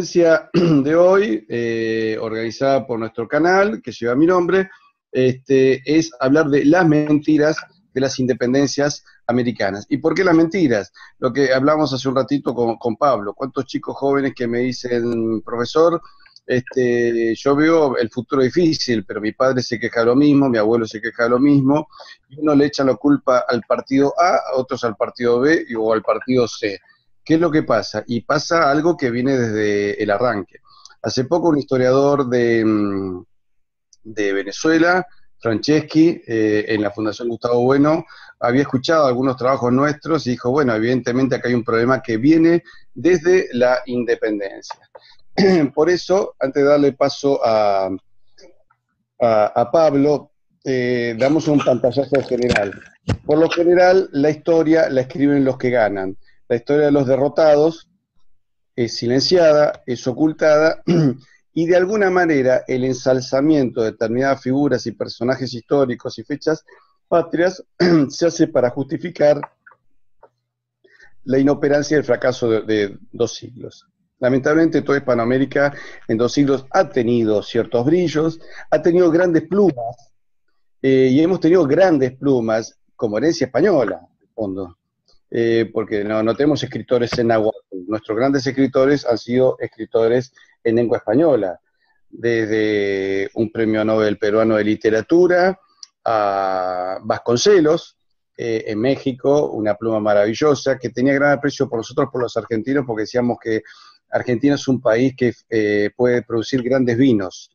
conferencia de hoy, eh, organizada por nuestro canal, que lleva mi nombre, este, es hablar de las mentiras de las independencias americanas. ¿Y por qué las mentiras? Lo que hablamos hace un ratito con, Pablo. ¿Cuántos chicos jóvenes que me dicen, profesor, este, yo veo el futuro difícil, pero mi padre se queja lo mismo, mi abuelo se queja lo mismo, y uno le echa la culpa al partido A, otros al partido B o al partido C. ¿Qué es lo que pasa? Y pasa algo que viene desde el arranque. Hace poco un historiador de, mm, Venezuela, Franceschi, eh, en la Fundación Gustavo Bueno, había escuchado algunos trabajos nuestros y dijo, bueno, evidentemente acá hay un problema que viene desde la independencia. Por eso, antes de darle paso a, a, Pablo, eh, damos un pantallazo general. Por lo general, la historia la escriben los que ganan. La historia de los derrotados es silenciada, es ocultada, y de alguna manera el ensalzamiento de determinadas figuras y personajes históricos y fechas patrias se hace para justificar la inoperancia y el fracaso de dos siglos. Lamentablemente toda Hispanoamérica en dos siglos ha tenido ciertos brillos, ha tenido grandes plumas, eh, y hemos tenido grandes plumas como herencia española, en fondo, eh, porque no, tenemos escritores en agua. Nuestros grandes escritores han sido escritores en lengua española, desde un premio Nobel peruano de literatura a Vasconcelos, eh, en México, una pluma maravillosa que tenía gran aprecio por nosotros, por los argentinos, porque decíamos que Argentina es un país que eh, puede producir grandes vinos.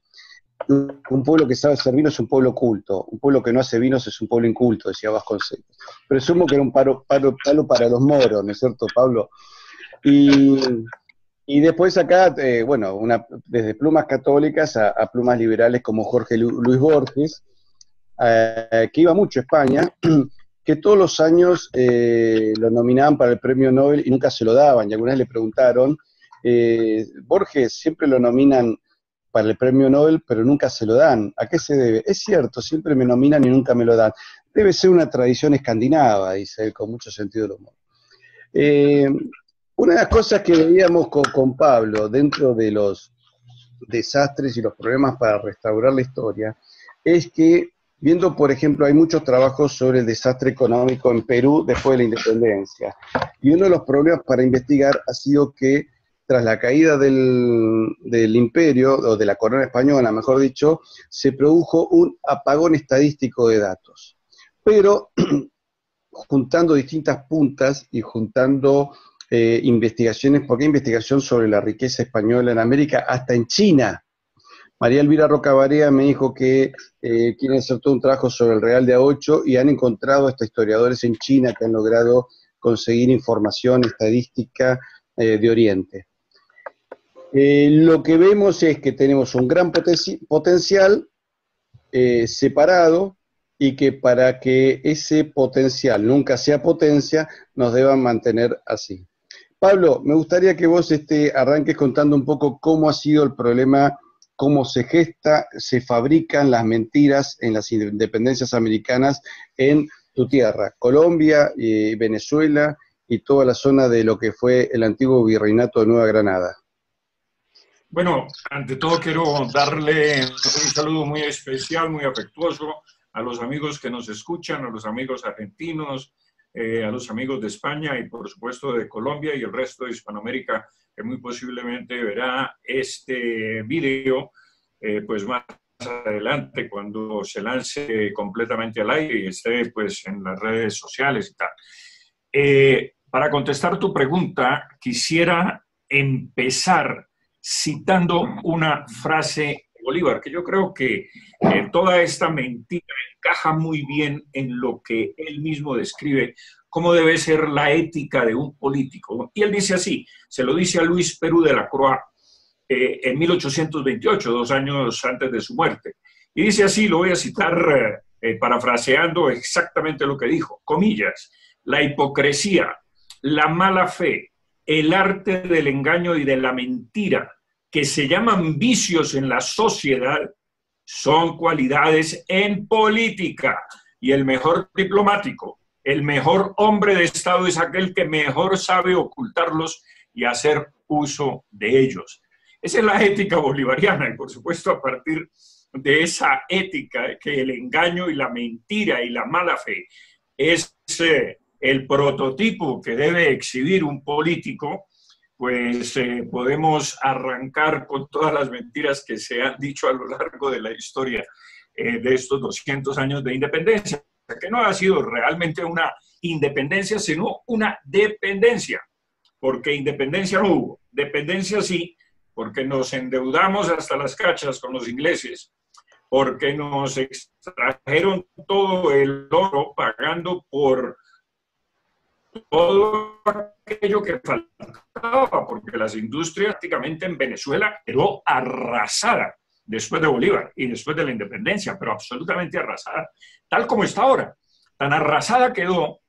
Un pueblo que sabe hacer vino es un pueblo culto, un pueblo que no hace vinos es un pueblo inculto, decía Vasconcelos. Presumo que era un palo, para los moros, ¿no es cierto, Pablo? Y, después acá, eh, bueno, una, desde plumas católicas a, plumas liberales como Jorge Luis Borges, eh, que iba mucho a España, que todos los años lo nominaban para el premio Nobel y nunca se lo daban, y algunas le preguntaron eh, Borges siempre lo nominan para el premio Nobel, pero nunca se lo dan. ¿A qué se debe? Es cierto, siempre me nominan y nunca me lo dan. Debe ser una tradición escandinava, dice él, con mucho sentido del humor. Eh, una de las cosas que veíamos con, Pablo dentro de los desastres y los problemas para restaurar la historia es que, viendo, por ejemplo, hay muchos trabajos sobre el desastre económico en Perú después de la independencia. Y uno de los problemas para investigar ha sido que tras la caída del, imperio, o de la corona española, mejor dicho, se produjo un apagón estadístico de datos. Pero juntando distintas puntas y juntando eh, investigaciones, porque investigación sobre la riqueza española en América, hasta en China. María Elvira Rocabarea me dijo que eh, quieren hacer todo un trabajo sobre el Real de A8 y han encontrado hasta historiadores en China que han logrado conseguir información estadística eh, de Oriente. Eh, lo que vemos es que tenemos un gran potencial eh, separado y que para que ese potencial nunca sea potencia, nos deban mantener así. Pablo, me gustaría que vos este, arranques contando un poco cómo ha sido el problema, cómo se gesta, se fabrican las mentiras en las independencias americanas en tu tierra, Colombia, y Venezuela y toda la zona de lo que fue el antiguo virreinato de Nueva Granada. Bueno, ante todo quiero darle un saludo muy especial, muy afectuoso a los amigos que nos escuchan, a los amigos argentinos, eh, a los amigos de España y por supuesto de Colombia y el resto de Hispanoamérica que muy posiblemente verá este video eh, pues más adelante cuando se lance completamente al aire y esté pues en las redes sociales y tal. Eh, para contestar tu pregunta, quisiera empezar citando una frase de Bolívar, que yo creo que toda esta mentira encaja muy bien en lo que él mismo describe cómo debe ser la ética de un político. Y él dice así, se lo dice a Luis Perú de la Croix eh, en 1828, dos años antes de su muerte. Y dice así, lo voy a citar eh, parafraseando exactamente lo que dijo, comillas, la hipocresía, la mala fe, el arte del engaño y de la mentira, que se llaman vicios en la sociedad, son cualidades en política. Y el mejor diplomático, el mejor hombre de Estado es aquel que mejor sabe ocultarlos y hacer uso de ellos. Esa es la ética bolivariana y por supuesto a partir de esa ética que el engaño y la mentira y la mala fe es eh, el prototipo que debe exhibir un político, pues eh, podemos arrancar con todas las mentiras que se han dicho a lo largo de la historia eh, de estos 200 años de independencia, que no ha sido realmente una independencia, sino una dependencia, porque independencia no hubo, dependencia sí, porque nos endeudamos hasta las cachas con los ingleses, porque nos extrajeron todo el oro pagando por todo aquello que faltaba, porque las industrias prácticamente en Venezuela quedó arrasada después de Bolívar y después de la independencia, pero absolutamente arrasada, tal como está ahora. Tan arrasada quedó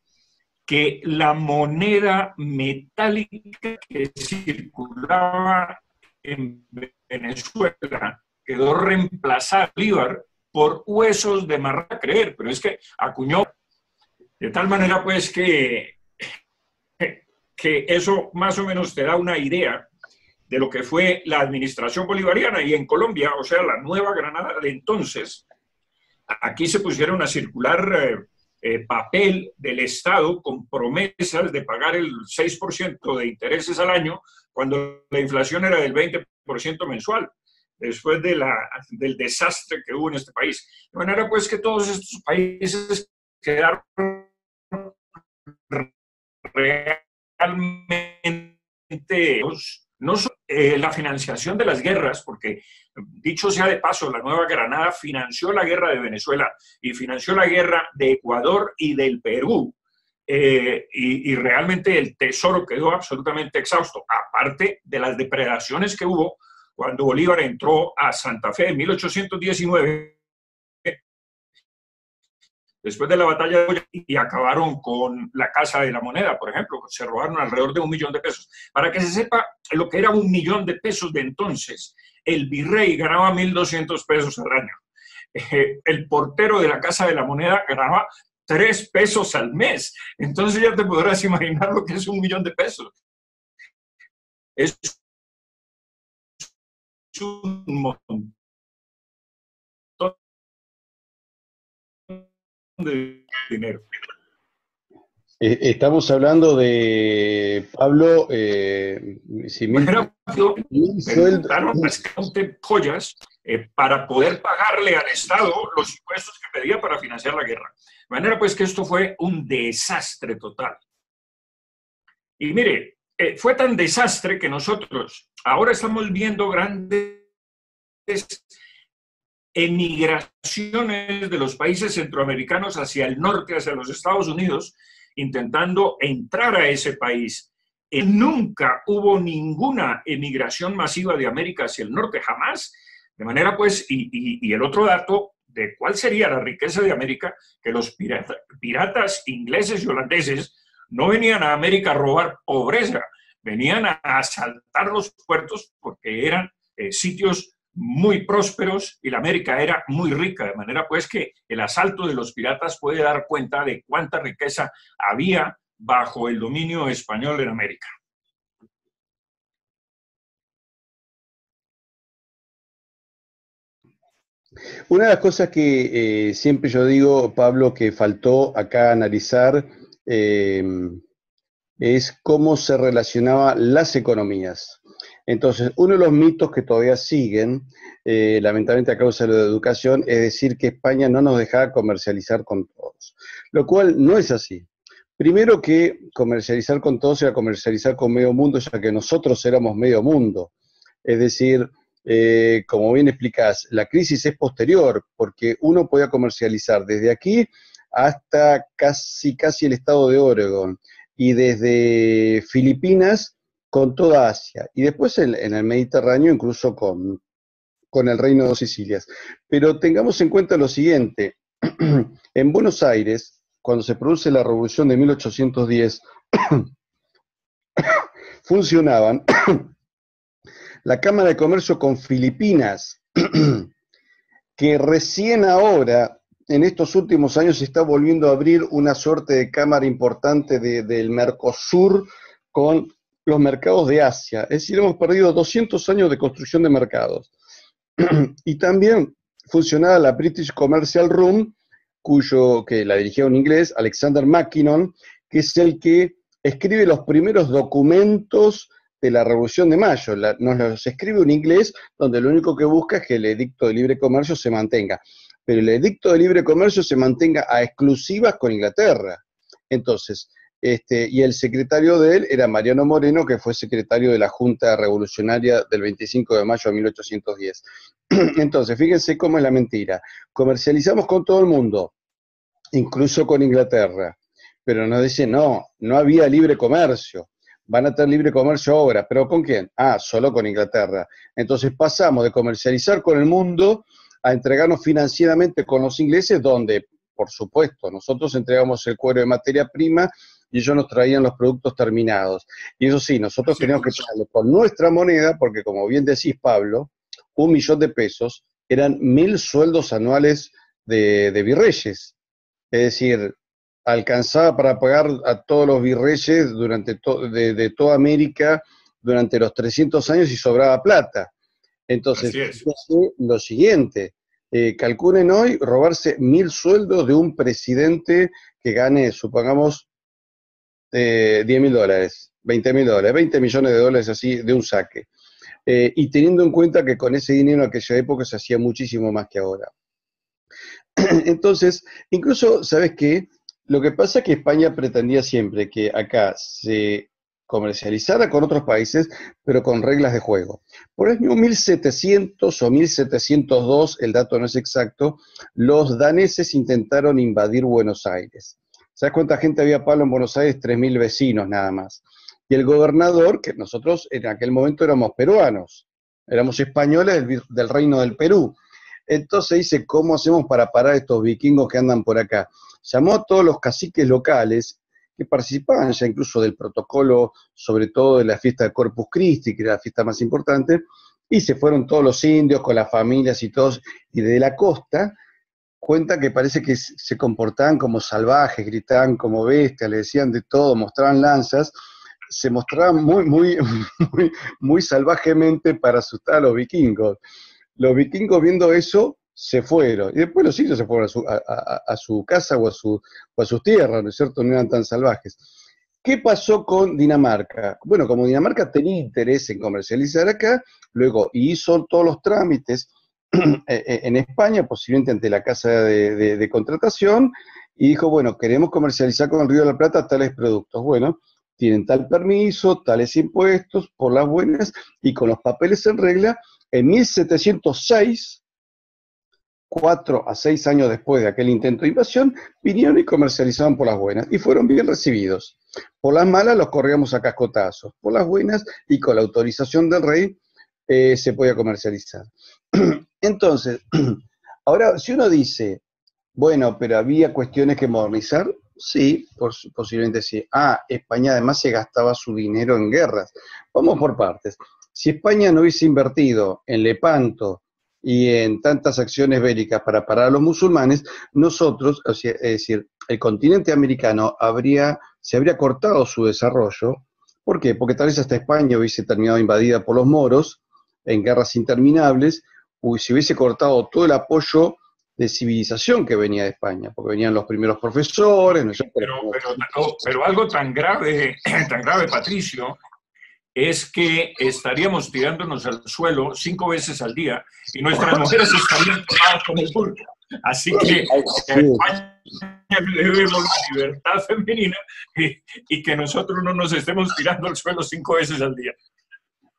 que la moneda metálica que circulaba en Venezuela quedó reemplazada Bolívar por huesos de marra creer, pero es que acuñó de tal manera pues que que eso más o menos te da una idea de lo que fue la administración bolivariana y en Colombia, o sea, la nueva Granada de entonces, aquí se pusieron a circular eh, eh, papel del Estado con promesas de pagar el 6% de intereses al año cuando la inflación era del 20% mensual, después de la, del desastre que hubo en este país. De manera pues que todos estos países quedaron realmente no eh, la financiación de las guerras, porque dicho sea de paso, la Nueva Granada financió la guerra de Venezuela y financió la guerra de Ecuador y del Perú. Eh, y, y, realmente el tesoro quedó absolutamente exhausto, aparte de las depredaciones que hubo cuando Bolívar entró a Santa Fe en 1819 después de la batalla de Goya y acabaron con la Casa de la Moneda, por ejemplo, se robaron alrededor de un millón de pesos. Para que se sepa lo que era un millón de pesos de entonces, el virrey ganaba 1.200 pesos al año. Eh, el portero de la Casa de la Moneda ganaba 3 pesos al mes. Entonces ya te podrás imaginar lo que es un millón de pesos. Es un montón de dinero. Eh, estamos hablando de Pablo, eh, si me joyas eh, para poder pagarle al Estado los impuestos que pedía para financiar la guerra. De manera pues que esto fue un desastre total. Y mire, eh, fue tan desastre que nosotros ahora estamos viendo grandes emigraciones de los países centroamericanos hacia el norte, hacia los Estados Unidos, intentando entrar a ese país. Eh, nunca hubo ninguna emigración masiva de América hacia el norte, jamás. De manera pues, y, el otro dato de cuál sería la riqueza de América, que los piratas ingleses y holandeses no venían a América a robar pobreza, venían a asaltar los puertos porque eran eh, sitios muy prósperos y la América era muy rica, de manera pues que el asalto de los piratas puede dar cuenta de cuánta riqueza había bajo el dominio español en América. Una de las cosas que eh, siempre yo digo, Pablo, que faltó acá analizar eh, es cómo se relacionaban las economías. Entonces, uno de los mitos que todavía siguen, eh, lamentablemente a causa de la educación, es decir que España no nos dejaba comercializar con todos, lo cual no es así. Primero que comercializar con todos era comercializar con medio mundo, ya que nosotros éramos medio mundo. Es decir, eh, como bien explicás, la crisis es posterior, porque uno podía comercializar desde aquí hasta casi, casi el estado de Oregon y desde Filipinas con toda Asia y después en, el Mediterráneo incluso con, con el Reino de Sicilias. Pero tengamos en cuenta lo siguiente, en Buenos Aires, cuando se produce la revolución de 1810, funcionaban la Cámara de Comercio con Filipinas, que recién ahora, en estos últimos años, está volviendo a abrir una suerte de cámara importante del Mercosur con los mercados de Asia. Es decir, hemos perdido 200 años de construcción de mercados. y también funcionaba la British Commercial Room, cuyo, que la dirigía un inglés, Alexander Mackinnon, que es el que escribe los primeros documentos de la Revolución de Mayo. nos los escribe un inglés donde lo único que busca es que el edicto de libre comercio se mantenga. Pero el edicto de libre comercio se mantenga a exclusivas con Inglaterra. Entonces, este, y el secretario de él era Mariano Moreno, que fue secretario de la Junta Revolucionaria del 25 de mayo de 1810. Entonces, fíjense cómo es la mentira. Comercializamos con todo el mundo, incluso con Inglaterra, pero nos dicen, no, no había libre comercio. Van a tener libre comercio ahora, pero ¿con quién? Ah, solo con Inglaterra. Entonces pasamos de comercializar con el mundo a entregarnos financieramente con los ingleses, donde, por supuesto, nosotros entregamos el cuero de materia prima y ellos nos traían los productos terminados. Y eso sí, nosotros teníamos que pagarlo con nuestra moneda, porque como bien decís, Pablo, un millón de pesos eran mil sueldos anuales de, virreyes. Es decir, alcanzaba para pagar a todos los virreyes durante de, toda América durante los 300 años y sobraba plata. Entonces, lo siguiente, eh, calculen hoy robarse mil sueldos de un presidente que gane, supongamos, 10 mil dólares, 20 mil dólares, 20 millones de dólares así de un saque. Eh, y teniendo en cuenta que con ese dinero en aquella época se hacía muchísimo más que ahora. Entonces, incluso, ¿sabes qué? Lo que pasa es que España pretendía siempre que acá se comercializara con otros países, pero con reglas de juego. Por el año 1700 o 1702, el dato no es exacto, los daneses intentaron invadir Buenos Aires. ¿Sabes cuánta gente había, Pablo, en Buenos Aires? 3.000 vecinos nada más. Y el gobernador, que nosotros en aquel momento éramos peruanos, éramos españoles del, reino del Perú. Entonces dice, ¿cómo hacemos para parar estos vikingos que andan por acá? Llamó a todos los caciques locales que participaban ya incluso del protocolo, sobre todo de la fiesta de Corpus Christi, que era la fiesta más importante, y se fueron todos los indios con las familias y todos, y de la costa cuenta que parece que se comportaban como salvajes, gritaban como bestias, le decían de todo, mostraban lanzas, se mostraban muy, muy, muy, salvajemente para asustar a los vikingos. Los vikingos viendo eso se fueron, y después los indios se fueron a su, casa o a, su, o a sus tierras, ¿no es cierto? No eran tan salvajes. ¿Qué pasó con Dinamarca? Bueno, como Dinamarca tenía interés en comercializar acá, luego hizo todos los trámites, en España, posiblemente ante la casa de, contratación, y dijo, bueno, queremos comercializar con el Río de la Plata tales productos. Bueno, tienen tal permiso, tales impuestos, por las buenas, y con los papeles en regla, en 1706, cuatro a seis años después de aquel intento de invasión, vinieron y comercializaban por las buenas, y fueron bien recibidos. Por las malas los corríamos a cascotazos, por las buenas y con la autorización del rey eh, se podía comercializar. Entonces, ahora, si uno dice, bueno, pero había cuestiones que modernizar, sí, posiblemente sí. Ah, España además se gastaba su dinero en guerras. Vamos por partes. Si España no hubiese invertido en Lepanto y en tantas acciones bélicas para parar a los musulmanes, nosotros, es decir, el continente americano habría, se habría cortado su desarrollo. ¿Por qué? Porque tal vez hasta España hubiese terminado invadida por los moros en guerras interminables, si hubiese cortado todo el apoyo de civilización que venía de España, porque venían los primeros profesores. ¿no? Pero, pero, algo tan grave, tan grave, Patricio, es que estaríamos tirándonos al suelo cinco veces al día y nuestras mujeres estarían tomadas con el pulpo. Así que España debemos la libertad femenina y, y que nosotros no nos estemos tirando al suelo cinco veces al día.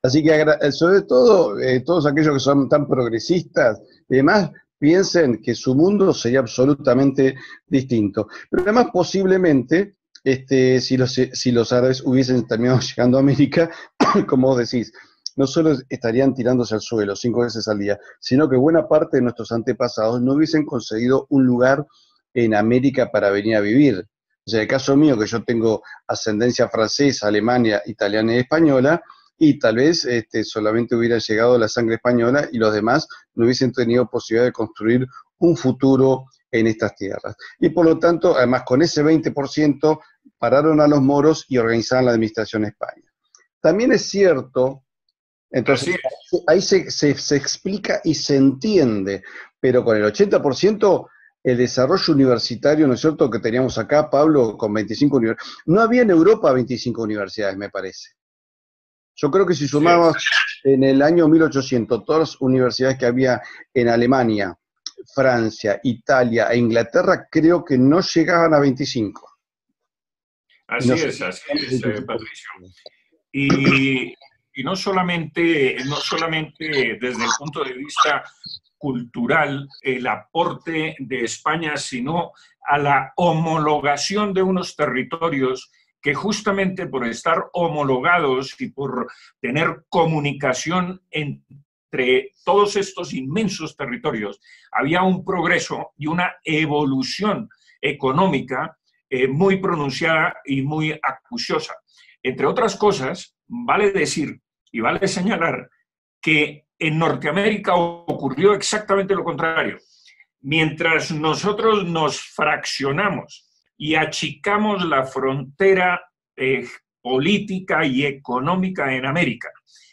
Así que eh, sobre todo eh, todos aquellos que son tan progresistas y demás, piensen que su mundo sería absolutamente distinto. Pero además posiblemente, este, si, los, si los árabes hubiesen terminado llegando a América, como vos decís, no solo estarían tirándose al suelo cinco veces al día, sino que buena parte de nuestros antepasados no hubiesen conseguido un lugar en América para venir a vivir. O sea, el caso mío, que yo tengo ascendencia francesa, alemana, italiana y española, y tal vez este, solamente hubiera llegado la sangre española y los demás no hubiesen tenido posibilidad de construir un futuro en estas tierras. Y por lo tanto, además con ese 20% pararon a los moros y organizaron la administración en España. también es cierto, entonces ahí se, se, explica y se entiende, pero con el 80% el desarrollo universitario, ¿no es cierto?, que teníamos acá, Pablo, con 25 universidades. No había en Europa 25 universidades, me parece. Yo creo que si sumamos en el año 1800 todas las universidades que había en Alemania, Francia, Italia e Inglaterra, creo que no llegaban a 25. Así es, así es, eh, Patricio. Y, no, solamente, no solamente desde el punto de vista cultural el aporte de España, sino a la homologación de unos territorios que justamente por estar homologados y por tener comunicación entre todos estos inmensos territorios, había un progreso y una evolución económica eh, muy pronunciada y muy acuciosa. Entre otras cosas, vale decir y vale señalar que en Norteamérica ocurrió exactamente lo contrario. Mientras nosotros nos fraccionamos y achicamos la frontera eh, política y económica en América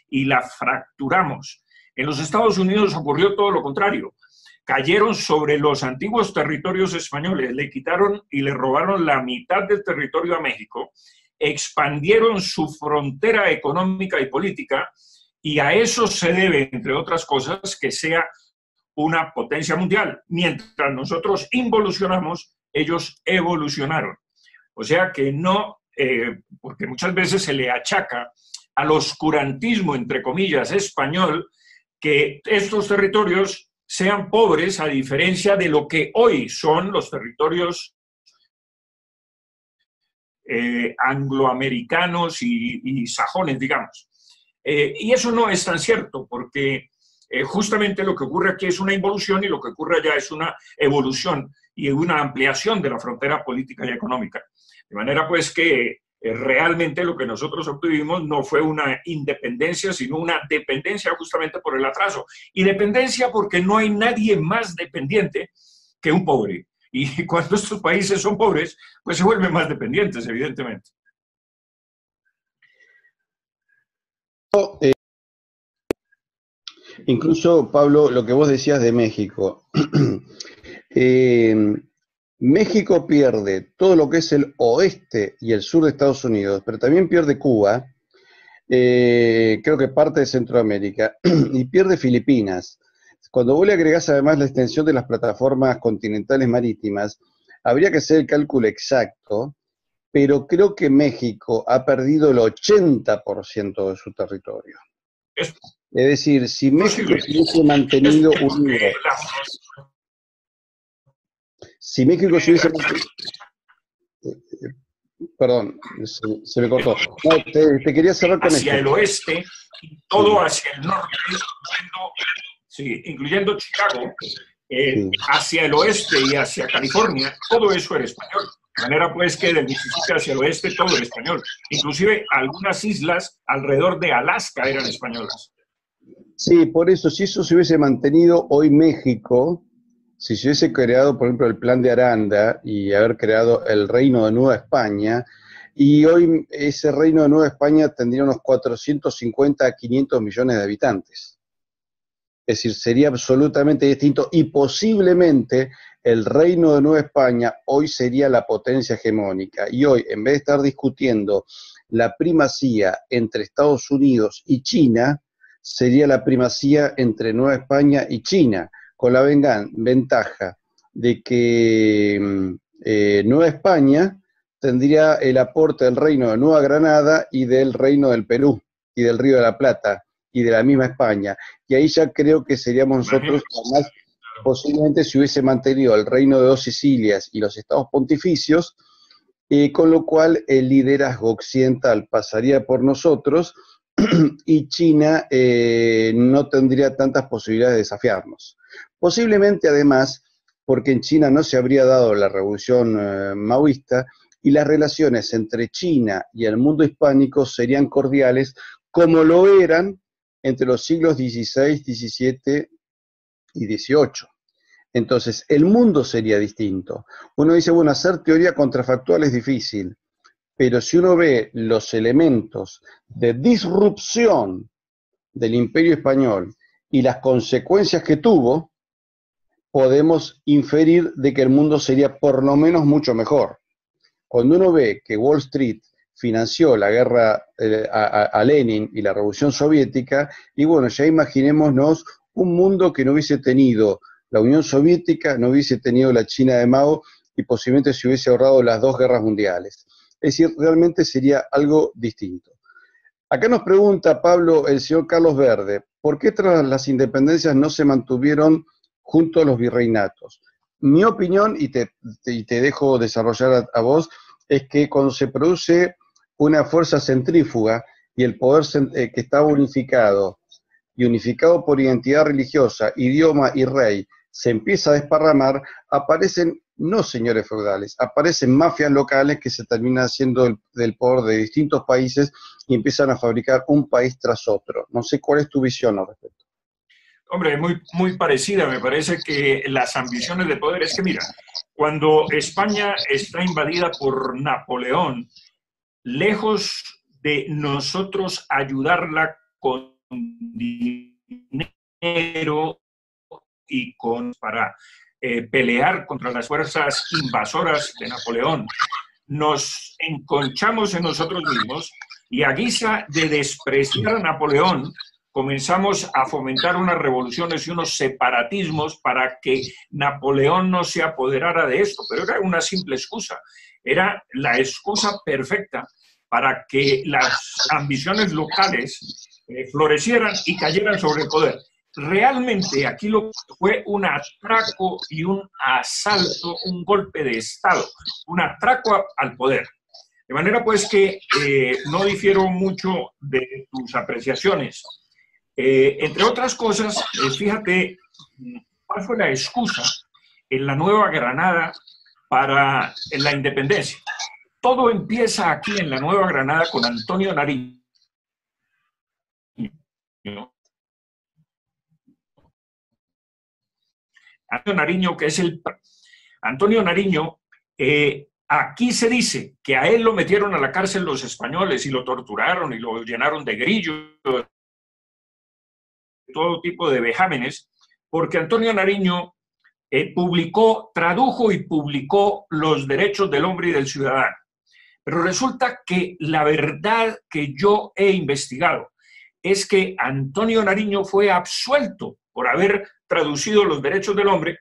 y la fracturamos, en los Estados Unidos ocurrió todo lo contrario. Cayeron sobre los antiguos territorios españoles, le quitaron y le robaron la mitad del territorio a México, expandieron su frontera económica y política y a eso se debe, entre otras cosas, que sea una potencia mundial. Mientras nosotros involucionamos, ellos evolucionaron. O sea que no, eh, porque muchas veces se le achaca al oscurantismo, entre comillas, español, que estos territorios sean pobres a diferencia de lo que hoy son los territorios eh, angloamericanos y, sajones, digamos. Eh, y eso no es tan cierto, porque justamente lo que ocurre aquí es una involución y lo que ocurre allá es una evolución y una ampliación de la frontera política y económica. De manera pues que eh, realmente lo que nosotros obtuvimos no fue una independencia, sino una dependencia justamente por el atraso. Y dependencia porque no hay nadie más dependiente que un pobre. Y cuando estos países son pobres, pues se vuelven más dependientes, evidentemente. Eh, incluso, Pablo, lo que vos decías de México. Eh, México pierde todo lo que es el oeste y el sur de Estados Unidos, pero también pierde Cuba, eh, creo que parte de Centroamérica, y pierde Filipinas. Cuando vos le agregás además la extensión de las plataformas continentales marítimas, habría que hacer el cálculo exacto, pero creo que México ha perdido el 80% de su territorio. Decir, si México hubiese mantenido un si México se hubiese... Perdón, se, me cortó. te, quería cerrar con hacia el oeste, todo hacia el norte, incluyendo, sí, incluyendo Chicago, eh, hacia el oeste y hacia California, todo eso era español. De manera pues que del Mississippi hacia el oeste todo era español. Inclusive algunas islas alrededor de Alaska eran españolas. Sí, por eso, si eso se hubiese mantenido hoy México, si se hubiese creado, por ejemplo, el plan de Aranda y haber creado el Reino de Nueva España, y hoy ese Reino de Nueva España tendría unos 450 a 500 millones de habitantes. Es decir, sería absolutamente distinto y posiblemente el Reino de Nueva España hoy sería la potencia hegemónica. Y hoy, en vez de estar discutiendo la primacía entre Estados Unidos y China, sería la primacía entre Nueva España y China con la ventaja de que mm, eh, Nueva España tendría el aporte del reino de Nueva Granada y del reino del Perú y del Río de la Plata y de la misma España. Y ahí ya creo que seríamos nosotros, además, posiblemente si hubiese mantenido el reino de dos Sicilias y los estados pontificios, eh, con lo cual el liderazgo occidental pasaría por nosotros y China eh, no tendría tantas posibilidades de desafiarnos. Posiblemente además porque en China no se habría dado la revolución eh, maoísta y las relaciones entre China y el mundo hispánico serían cordiales como lo eran entre los siglos XVI, XVII y XVIII. Entonces, el mundo sería distinto. Uno dice, bueno, hacer teoría contrafactual es difícil, pero si uno ve los elementos de disrupción del imperio español y las consecuencias que tuvo, podemos inferir de que el mundo sería por lo menos mucho mejor. Cuando uno ve que Wall Street financió la guerra eh, a, Lenin y la revolución soviética, y bueno, ya imaginémonos un mundo que no hubiese tenido la Unión Soviética, no hubiese tenido la China de Mao y posiblemente se hubiese ahorrado las dos guerras mundiales. Es decir, realmente sería algo distinto. Acá nos pregunta Pablo, el señor Carlos Verde, ¿por qué tras las independencias no se mantuvieron junto a los virreinatos? Mi opinión, y te, dejo desarrollar a, vos, es que cuando se produce una fuerza centrífuga y el poder eh, que estaba unificado, y unificado por identidad religiosa, idioma y rey, se empieza a desparramar, aparecen no señores feudales, aparecen mafias locales que se terminan haciendo del poder de distintos países y empiezan a fabricar un país tras otro. No sé cuál es tu visión al respecto. Hombre, muy, muy parecida. Me parece que las ambiciones de poder es que, mira, cuando España está invadida por Napoleón, lejos de nosotros ayudarla con dinero y con para eh, pelear contra las fuerzas invasoras de Napoleón, nos enconchamos en nosotros mismos y a guisa de despreciar a Napoleón, comenzamos a fomentar unas revoluciones y unos separatismos para que Napoleón no se apoderara de esto. Pero era una simple excusa. Era la excusa perfecta para que las ambiciones locales eh, florecieran y cayeran sobre el poder realmente aquí lo fue un atraco y un asalto, un golpe de Estado, un atraco al poder. De manera pues que eh, no difiero mucho de tus apreciaciones. Eh, entre otras cosas, eh, fíjate, ¿cuál fue la excusa en la Nueva Granada para la independencia? Todo empieza aquí en la Nueva Granada con Antonio Nariño. Antonio Nariño, que es el... Antonio Nariño, eh, aquí se dice que a él lo metieron a la cárcel los españoles y lo torturaron y lo llenaron de grillos, todo tipo de vejámenes, porque Antonio Nariño eh, publicó, tradujo y publicó los derechos del hombre y del ciudadano. Pero resulta que la verdad que yo he investigado es que Antonio Nariño fue absuelto por haber traducido los derechos del hombre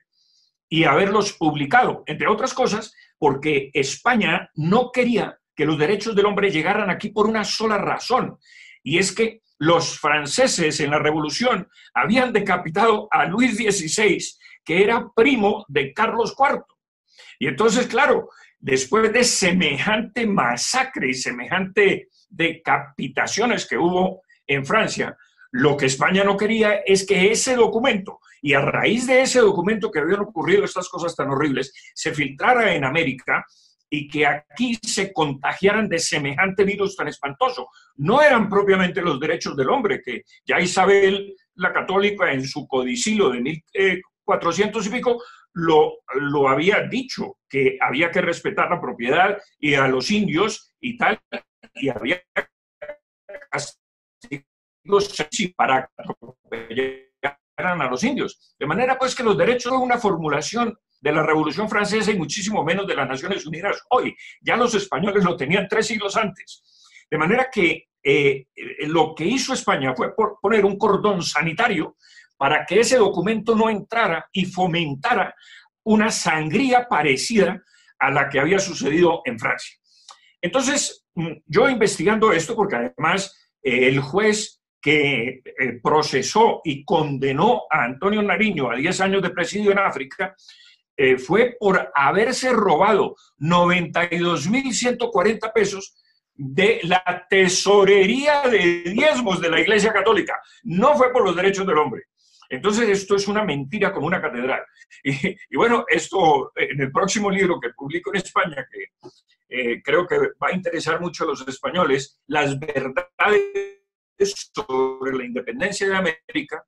y haberlos publicado, entre otras cosas, porque España no quería que los derechos del hombre llegaran aquí por una sola razón, y es que los franceses en la revolución habían decapitado a Luis XVI, que era primo de Carlos IV. Y entonces, claro, después de semejante masacre y semejante decapitaciones que hubo en Francia, lo que España no quería es que ese documento, y a raíz de ese documento que habían ocurrido estas cosas tan horribles, se filtrara en América y que aquí se contagiaran de semejante virus tan espantoso. No eran propiamente los derechos del hombre, que ya Isabel la Católica en su codicilo de 1400 y pico lo, lo había dicho, que había que respetar la propiedad y a los indios y tal, y había para atropellaran a los indios. De manera pues que los derechos son una formulación de la Revolución Francesa y muchísimo menos de las Naciones Unidas hoy. Ya los españoles lo tenían tres siglos antes. De manera que eh, lo que hizo España fue poner un cordón sanitario para que ese documento no entrara y fomentara una sangría parecida a la que había sucedido en Francia. Entonces, mm, yo investigando esto, porque además eh, el juez que eh, procesó y condenó a Antonio Nariño a 10 años de presidio en África, eh, fue por haberse robado 92.140 pesos de la tesorería de diezmos de la Iglesia Católica. No fue por los derechos del hombre. Entonces, esto es una mentira como una catedral. Y, bueno, esto en el próximo libro que publico en España, que eh, creo que va a interesar mucho a los españoles, las verdades sobre la independencia de América,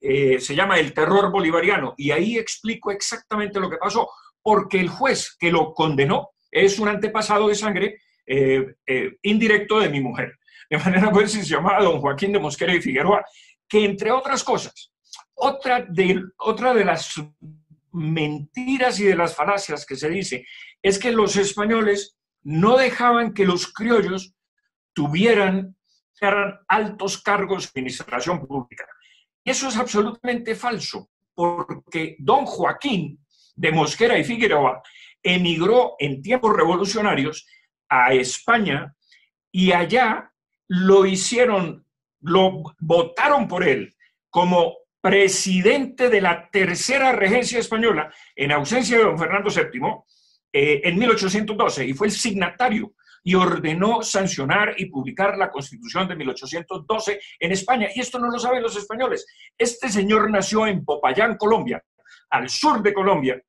eh, se llama El terror bolivariano, y ahí explico exactamente lo que pasó, porque el juez que lo condenó es un antepasado de sangre eh, eh, indirecto de mi mujer. De manera pues se llamaba don Joaquín de Mosquera y Figueroa, que entre otras cosas, otra de, otra de las mentiras y de las falacias que se dice es que los españoles no dejaban que los criollos tuvieran altos cargos de administración pública. Y eso es absolutamente falso, porque don Joaquín de Mosquera y Figueroa emigró en tiempos revolucionarios a España y allá lo hicieron, lo votaron por él como presidente de la tercera regencia española en ausencia de don Fernando VII eh, en 1812 y fue el signatario y ordenó sancionar y publicar la Constitución de 1812 en España. Y esto no lo saben los españoles. Este señor nació en Popayán, Colombia, al sur de Colombia,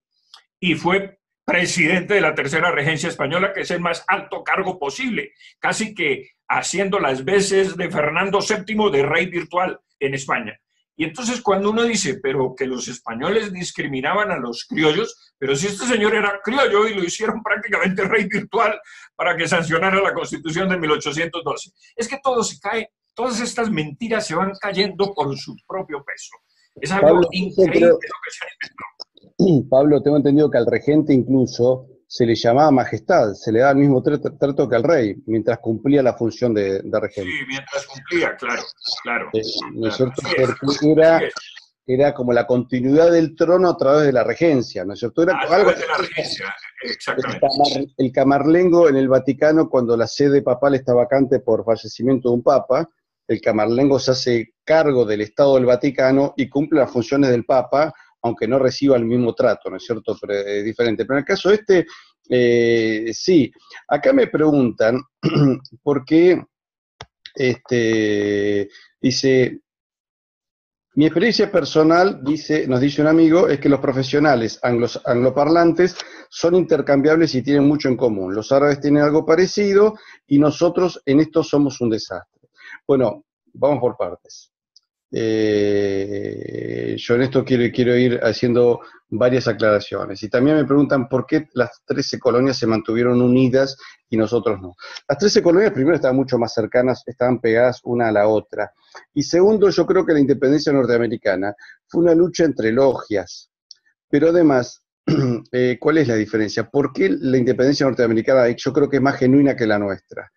y fue presidente de la tercera regencia española, que es el más alto cargo posible, casi que haciendo las veces de Fernando VII de rey virtual en España. Y entonces cuando uno dice, pero que los españoles discriminaban a los criollos, pero si este señor era criollo y lo hicieron prácticamente rey virtual para que sancionara la constitución de 1812, es que todo se cae, todas estas mentiras se van cayendo por su propio peso. Es algo increíble lo que se ha Pablo, tengo entendido que al regente incluso se le llamaba majestad, se le daba el mismo trato que al rey, mientras cumplía la función de, regente. Sí, mientras cumplía, claro, claro. Eh, ¿No es cierto? Porque era, era, como la continuidad del trono a través de la regencia, ¿no es cierto? Era a algo de la regencia, exactamente. El, camarlengo en el Vaticano, cuando la sede papal está vacante por fallecimiento de un papa, el camarlengo se hace cargo del Estado del Vaticano y cumple las funciones del papa aunque no reciba el mismo trato, ¿no es cierto? Es diferente. Pero en el caso este, eh, sí. Acá me preguntan por qué, este, dice, mi experiencia personal, dice, nos dice un amigo, es que los profesionales angloparlantes son intercambiables y tienen mucho en común. Los árabes tienen algo parecido y nosotros en esto somos un desastre. Bueno, vamos por partes. Eh, yo en esto quiero, ir haciendo varias aclaraciones. Y también me preguntan por qué las 13 colonias se mantuvieron unidas y nosotros no. Las 13 colonias primero estaban mucho más cercanas, estaban pegadas una a la otra. Y segundo, yo creo que la independencia norteamericana fue una lucha entre logias. Pero además, eh, ¿cuál es la diferencia? ¿Por qué la independencia norteamericana yo creo que es más genuina que la nuestra?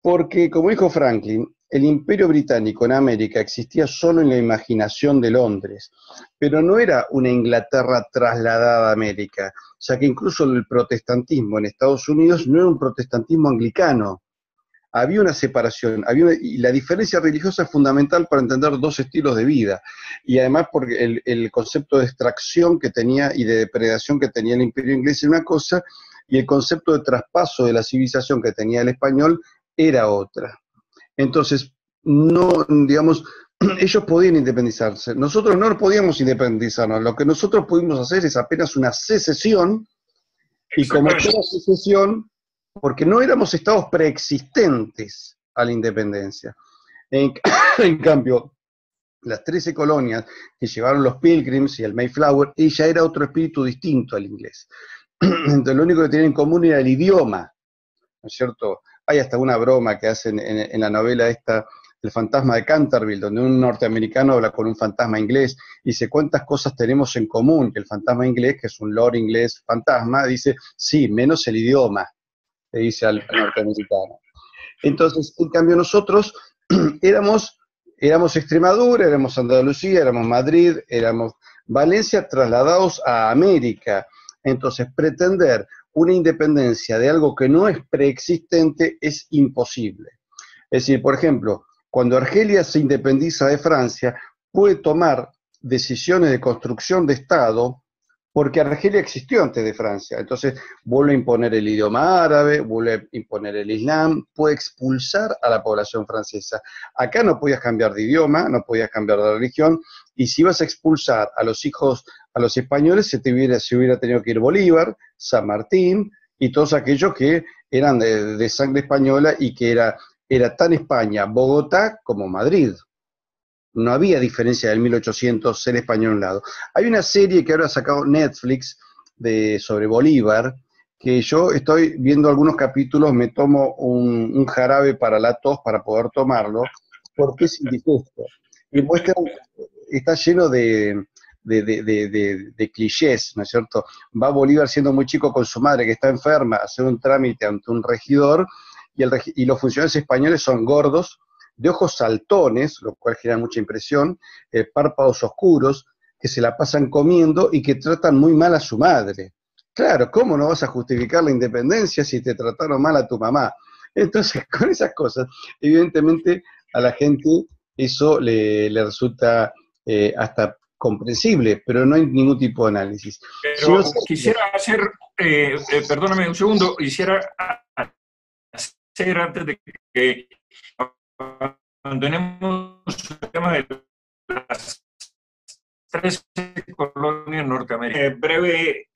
Porque, como dijo Franklin, el imperio británico en América existía solo en la imaginación de Londres, pero no era una Inglaterra trasladada a América, ya que incluso el protestantismo en Estados Unidos no era un protestantismo anglicano. Había una separación, había y la diferencia religiosa es fundamental para entender dos estilos de vida, y además porque el, el concepto de extracción que tenía y de depredación que tenía el imperio inglés era una cosa, y el concepto de traspaso de la civilización que tenía el español era otra. Entonces, no, digamos, ellos podían independizarse. Nosotros no podíamos independizarnos. Lo que nosotros pudimos hacer es apenas una secesión, y como toda secesión, porque no éramos estados preexistentes a la independencia. En, en, cambio, las 13 colonias que llevaron los Pilgrims y el Mayflower, ella era otro espíritu distinto al inglés. Entonces, lo único que tenían en común era el idioma, ¿no es cierto? Hay hasta una broma que hacen en, la novela esta, El fantasma de Canterville, donde un norteamericano habla con un fantasma inglés y dice, ¿cuántas cosas tenemos en común? Que el fantasma inglés, que es un lord inglés fantasma, dice, sí, menos el idioma, le dice al norteamericano. Entonces, en cambio nosotros éramos, éramos Extremadura, éramos Andalucía, éramos Madrid, éramos Valencia trasladados a América. Entonces, pretender una independencia de algo que no es preexistente es imposible. Es decir, por ejemplo, cuando Argelia se independiza de Francia, puede tomar decisiones de construcción de Estado porque Argelia existió antes de Francia. Entonces vuelve a imponer el idioma árabe, vuelve a imponer el Islam, puede expulsar a la población francesa. Acá no podías cambiar de idioma, no podías cambiar de religión, y si ibas a expulsar a los hijos, a los españoles, se, te hubiera, se hubiera tenido que ir Bolívar, San Martín y todos aquellos que eran de, sangre española y que era, era tan España, Bogotá como Madrid no había diferencia del 1800 ser español a un lado. Hay una serie que ahora ha sacado Netflix de, sobre Bolívar, que yo estoy viendo algunos capítulos, me tomo un, jarabe para la tos para poder tomarlo, porque es indigesto. Y muestra, está lleno de, clichés, ¿no es cierto? Va Bolívar siendo muy chico con su madre que está enferma a hacer un trámite ante un regidor y los funcionarios españoles son gordos, de ojos saltones, lo cual genera mucha impresión, eh, párpados oscuros, que se la pasan comiendo y que tratan muy mal a su madre. Claro, ¿cómo no vas a justificar la independencia si te trataron mal a tu mamá? Entonces, con esas cosas, evidentemente a la gente eso le, resulta eh, hasta comprensible, pero no hay ningún tipo de análisis. Pero quisiera hacer, eh, eh, perdóname un segundo, quisiera hacer antes de que abandonemos el tema de las tres colonias norteamericanas, breve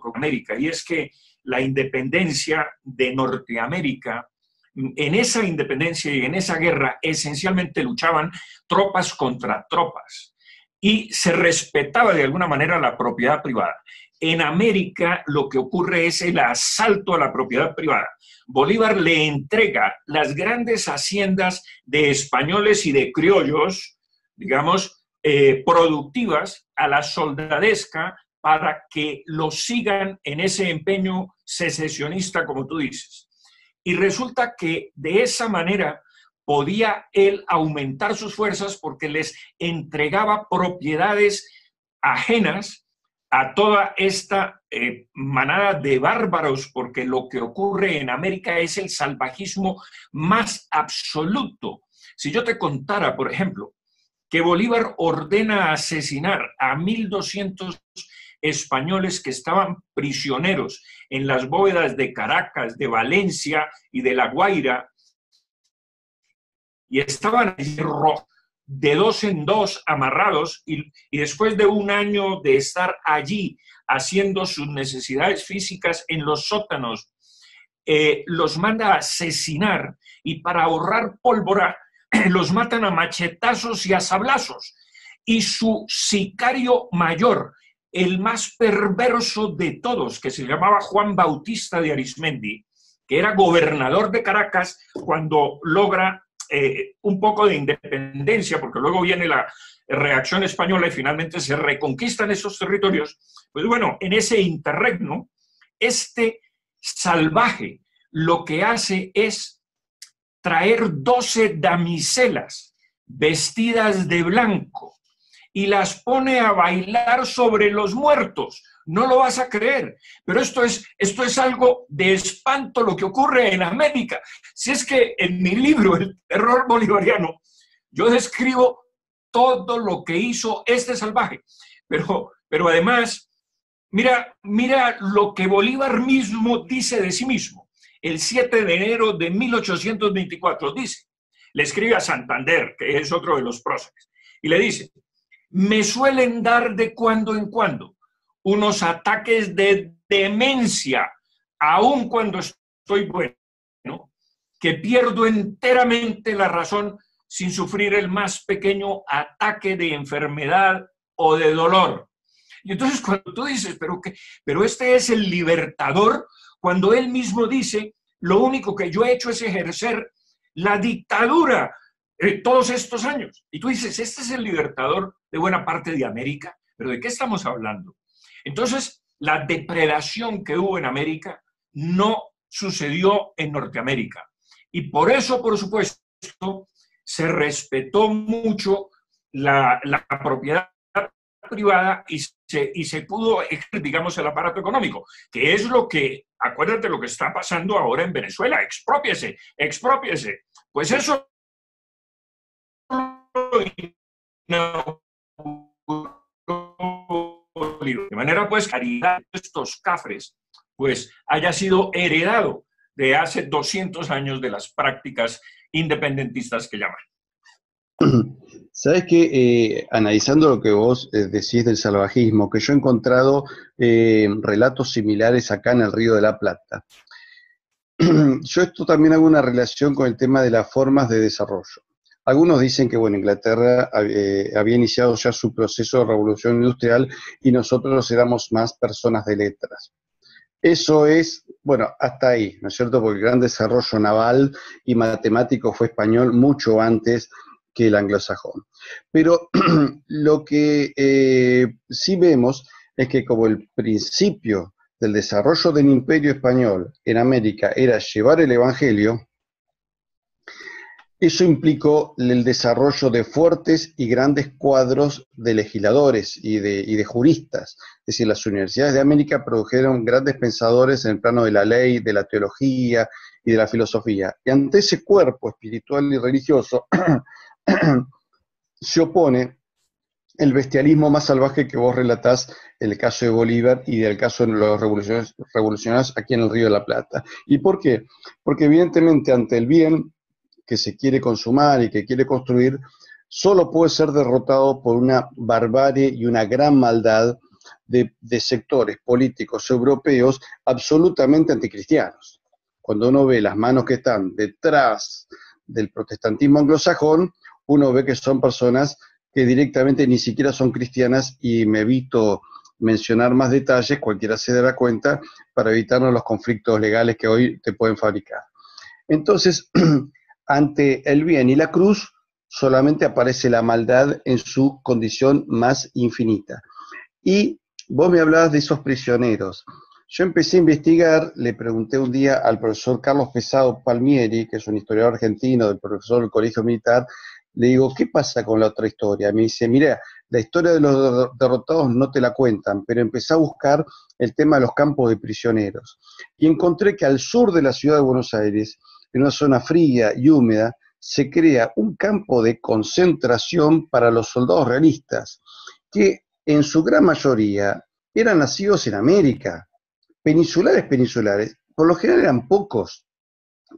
con América, y es que la independencia de Norteamérica en esa independencia y en esa guerra esencialmente luchaban tropas contra tropas y se respetaba de alguna manera la propiedad privada. En América lo que ocurre es el asalto a la propiedad privada. Bolívar le entrega las grandes haciendas de españoles y de criollos, digamos, eh, productivas a la soldadesca para que lo sigan en ese empeño secesionista, como tú dices. Y resulta que de esa manera podía él aumentar sus fuerzas porque les entregaba propiedades ajenas a toda esta eh, manada de bárbaros, porque lo que ocurre en América es el salvajismo más absoluto. Si yo te contara, por ejemplo, que Bolívar ordena asesinar a 1.200 españoles que estaban prisioneros en las bóvedas de Caracas, de Valencia y de La Guaira, y estaban de dos en dos amarrados y, después de un año de estar allí haciendo sus necesidades físicas en los sótanos, eh, los manda a asesinar y para ahorrar pólvora los matan a machetazos y a sablazos. Y su sicario mayor, el más perverso de todos, que se llamaba Juan Bautista de Arismendi, que era gobernador de Caracas cuando logra eh, un poco de independencia, porque luego viene la reacción española y finalmente se reconquistan esos territorios, pues bueno, en ese interregno, este salvaje lo que hace es traer 12 damiselas vestidas de blanco y las pone a bailar sobre los muertos. No lo vas a creer, pero esto es, esto es algo de espanto lo que ocurre en América. Si es que en mi libro, El terror bolivariano, yo describo todo lo que hizo este salvaje, pero, pero además, mira, mira lo que Bolívar mismo dice de sí mismo. El 7 de enero de 1824 dice, le escribe a Santander, que es otro de los próceres, y le dice, me suelen dar de cuando en cuando unos ataques de demencia, aun cuando estoy bueno, que pierdo enteramente la razón sin sufrir el más pequeño ataque de enfermedad o de dolor. Y entonces cuando tú dices, pero, que, pero este es el libertador, cuando él mismo dice, lo único que yo he hecho es ejercer la dictadura eh, todos estos años. Y tú dices, este es el libertador de buena parte de América, pero ¿de qué estamos hablando? Entonces, la depredación que hubo en América no sucedió en Norteamérica. Y por eso, por supuesto, se respetó mucho la, propiedad privada y se, y se pudo, digamos, el aparato económico, que es lo que, acuérdate lo que está pasando ahora en Venezuela, expropiese, expropiese. Pues eso de manera pues caridad de estos cafres pues haya sido heredado de hace 200 años de las prácticas independentistas que llaman. Sabes que eh, analizando lo que vos eh, decís del salvajismo, que yo he encontrado eh, relatos similares acá en el Río de la Plata. yo esto también hago una relación con el tema de las formas de desarrollo. Algunos dicen que, bueno, Inglaterra eh, había iniciado ya su proceso de revolución industrial y nosotros éramos más personas de letras. Eso es, bueno, hasta ahí, ¿no es cierto? Porque el gran desarrollo naval y matemático fue español mucho antes que el anglosajón. Pero lo que eh, sí vemos es que como el principio del desarrollo del imperio español en América era llevar el Evangelio, eso implicó el desarrollo de fuertes y grandes cuadros de legisladores y de, juristas. Es decir, las universidades de América produjeron grandes pensadores en el plano de la ley, de la teología y de la filosofía. Y ante ese cuerpo espiritual y religioso se opone el bestialismo más salvaje que vos relatás en el caso de Bolívar y del caso de los revolucionarios, revolucionarios aquí en el Río de la Plata. ¿Y por qué? Porque evidentemente ante el bien que se quiere consumar y que quiere construir, solo puede ser derrotado por una barbarie y una gran maldad de, sectores políticos europeos absolutamente anticristianos. Cuando uno ve las manos que están detrás del protestantismo anglosajón, uno ve que son personas que directamente ni siquiera son cristianas y me evito mencionar más detalles, cualquiera se dará cuenta, para evitarnos los conflictos legales que hoy te pueden fabricar. Entonces, ante el bien y la cruz solamente aparece la maldad en su condición más infinita. Y vos me hablabas de esos prisioneros. Yo empecé a investigar, le pregunté un día al profesor Carlos Pesado Palmieri, que es un historiador argentino, del profesor del Colegio Militar, le digo, ¿qué pasa con la otra historia? Me dice, mira, la historia de los derrotados no te la cuentan, pero empecé a buscar el tema de los campos de prisioneros. Y encontré que al sur de la ciudad de Buenos Aires en una zona fría y húmeda, se crea un campo de concentración para los soldados realistas, que en su gran mayoría eran nacidos en América, peninsulares, peninsulares, por lo general eran pocos.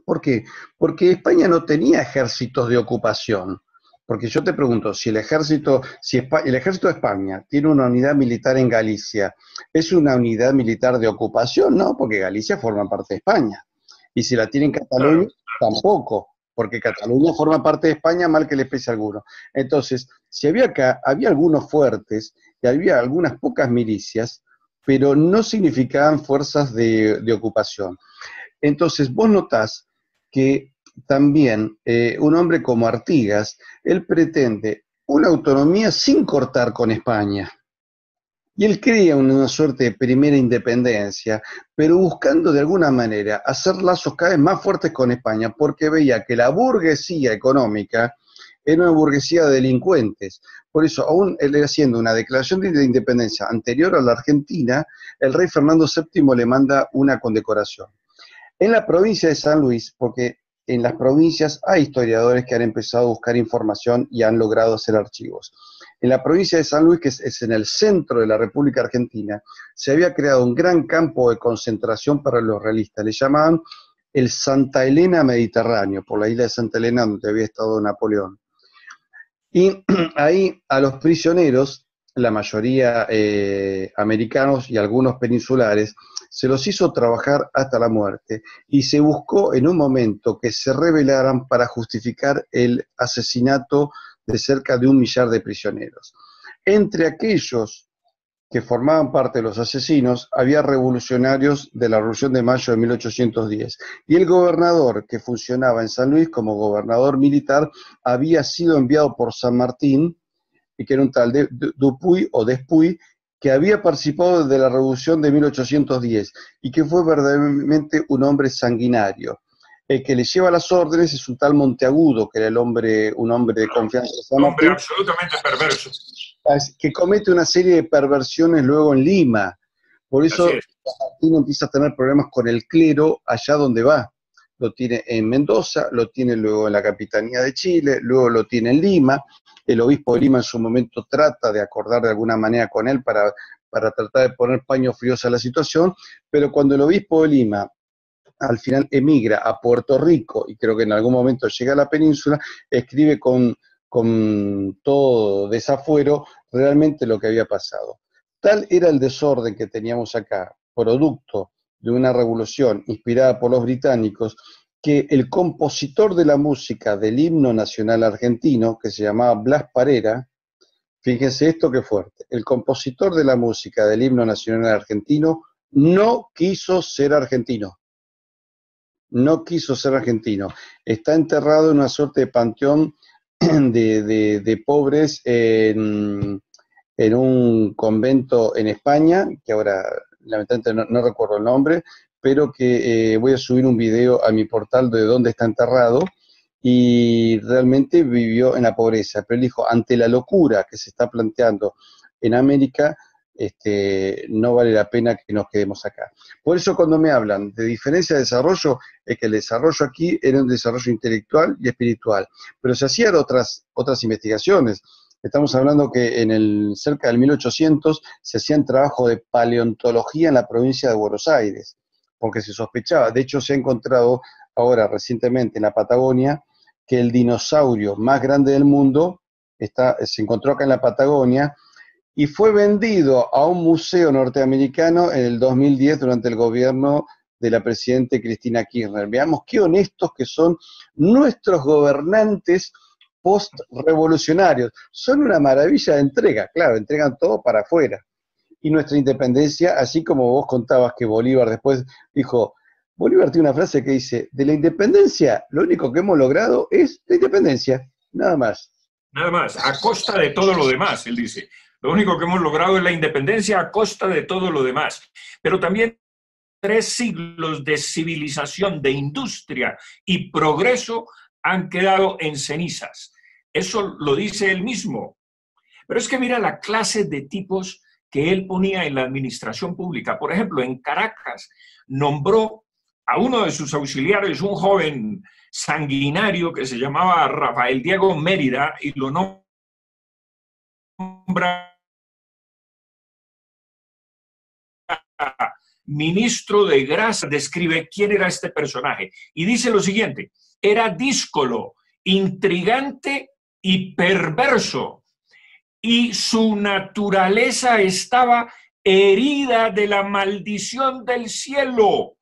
¿Por qué? Porque España no tenía ejércitos de ocupación. Porque yo te pregunto, si el ejército, si el ejército de España tiene una unidad militar en Galicia, ¿es una unidad militar de ocupación? No, porque Galicia forma parte de España. Y si la tienen Cataluña, tampoco, porque Cataluña forma parte de España, mal que le pese a alguno. Entonces, si había acá, había algunos fuertes y había algunas pocas milicias, pero no significaban fuerzas de, ocupación. Entonces, vos notás que también eh, un hombre como Artigas, él pretende una autonomía sin cortar con España. Y él creía una suerte de primera independencia, pero buscando de alguna manera hacer lazos cada vez más fuertes con España, porque veía que la burguesía económica era una burguesía de delincuentes. Por eso, aún él haciendo una declaración de independencia anterior a la Argentina, el rey Fernando VII le manda una condecoración. En la provincia de San Luis, porque en las provincias hay historiadores que han empezado a buscar información y han logrado hacer archivos. En la provincia de San Luis, que es, en el centro de la República Argentina, se había creado un gran campo de concentración para los realistas. Le llamaban el Santa Elena Mediterráneo, por la isla de Santa Elena donde había estado Napoleón. Y ahí a los prisioneros, la mayoría eh, americanos y algunos peninsulares, se los hizo trabajar hasta la muerte y se buscó en un momento que se rebelaran para justificar el asesinato de cerca de un millar de prisioneros. Entre aquellos que formaban parte de los asesinos, había revolucionarios de la Revolución de Mayo de 1810. Y el gobernador que funcionaba en San Luis como gobernador militar había sido enviado por San Martín, y que era un tal Dupuy o Despuy, que había participado de la Revolución de 1810 y que fue verdaderamente un hombre sanguinario el que le lleva las órdenes es un tal Monteagudo, que era el hombre, un hombre de confianza Un hombre absolutamente perverso. Que comete una serie de perversiones luego en Lima. Por eso uno empieza a tener problemas con el clero allá donde va. Lo tiene en Mendoza, lo tiene luego en la Capitanía de Chile, luego lo tiene en Lima. El obispo de Lima en su momento trata de acordar de alguna manera con él para, para tratar de poner paños fríos a la situación, pero cuando el obispo de Lima al final emigra a Puerto Rico y creo que en algún momento llega a la península, escribe con, con todo desafuero realmente lo que había pasado. Tal era el desorden que teníamos acá, producto de una revolución inspirada por los británicos, que el compositor de la música del himno nacional argentino, que se llamaba Blas Parera, fíjense esto que fuerte, el compositor de la música del himno nacional argentino no quiso ser argentino. No quiso ser argentino. Está enterrado en una suerte de panteón de, pobres en, un convento en España, que ahora lamentablemente no, recuerdo el nombre, pero que eh, voy a subir un video a mi portal de dónde está enterrado y realmente vivió en la pobreza. Pero dijo, ante la locura que se está planteando en América, este, no vale la pena que nos quedemos acá. Por eso cuando me hablan de diferencia de desarrollo, es que el desarrollo aquí era un desarrollo intelectual y espiritual, pero se hacían otras, otras investigaciones. Estamos hablando que en el cerca del 1800 se hacían trabajo de paleontología en la provincia de Buenos Aires, porque se sospechaba, de hecho se ha encontrado ahora recientemente en la Patagonia que el dinosaurio más grande del mundo está, se encontró acá en la Patagonia y fue vendido a un museo norteamericano en el 2010 durante el gobierno de la presidenta Cristina Kirchner. Veamos qué honestos que son nuestros gobernantes post-revolucionarios. Son una maravilla de entrega, claro, entregan todo para afuera. Y nuestra independencia, así como vos contabas que Bolívar después dijo, Bolívar tiene una frase que dice, de la independencia, lo único que hemos logrado es la independencia, nada más. Nada más, a costa de todo lo demás, él dice. Lo único que hemos logrado es la independencia a costa de todo lo demás. Pero también tres siglos de civilización, de industria y progreso han quedado en cenizas. Eso lo dice él mismo. Pero es que mira la clase de tipos que él ponía en la administración pública. Por ejemplo, en Caracas nombró a uno de sus auxiliares, un joven sanguinario que se llamaba Rafael Diego Mérida, y lo nombra ministro de Grasa, describe quién era este personaje. Y dice lo siguiente, era díscolo, intrigante y perverso, y su naturaleza estaba herida de la maldición del cielo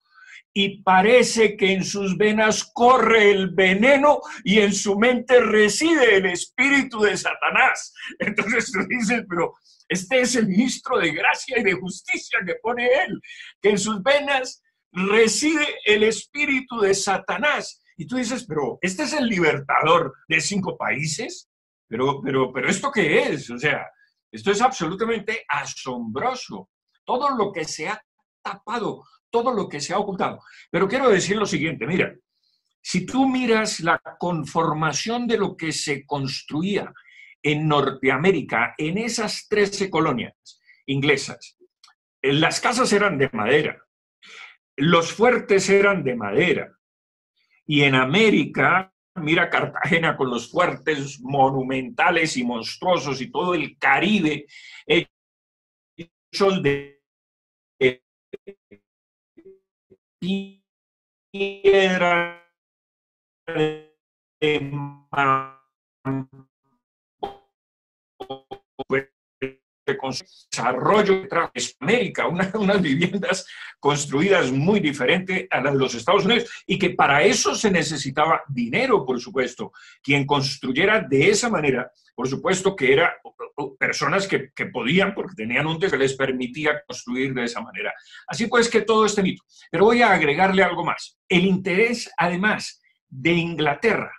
y parece que en sus venas corre el veneno y en su mente reside el espíritu de Satanás. Entonces tú dices, pero este es el ministro de gracia y de justicia que pone él, que en sus venas reside el espíritu de Satanás. Y tú dices, pero este es el libertador de cinco países. Pero, pero, pero, ¿esto qué es? O sea, esto es absolutamente asombroso. Todo lo que se ha tapado, todo lo que se ha ocultado. Pero quiero decir lo siguiente, mira, si tú miras la conformación de lo que se construía en Norteamérica, en esas 13 colonias inglesas, eh, las casas eran de madera, los fuertes eran de madera, y en América, mira Cartagena con los fuertes monumentales y monstruosos y todo el Caribe hechos de piedra de con desarrollo de América, unas viviendas construidas muy diferente a las de los Estados Unidos y que para eso se necesitaba dinero, por supuesto. Quien construyera de esa manera, por supuesto que eran personas que, que, podían, porque tenían un que les permitía construir de esa manera. Así pues que todo este mito. Pero voy a agregarle algo más. El interés, además, de Inglaterra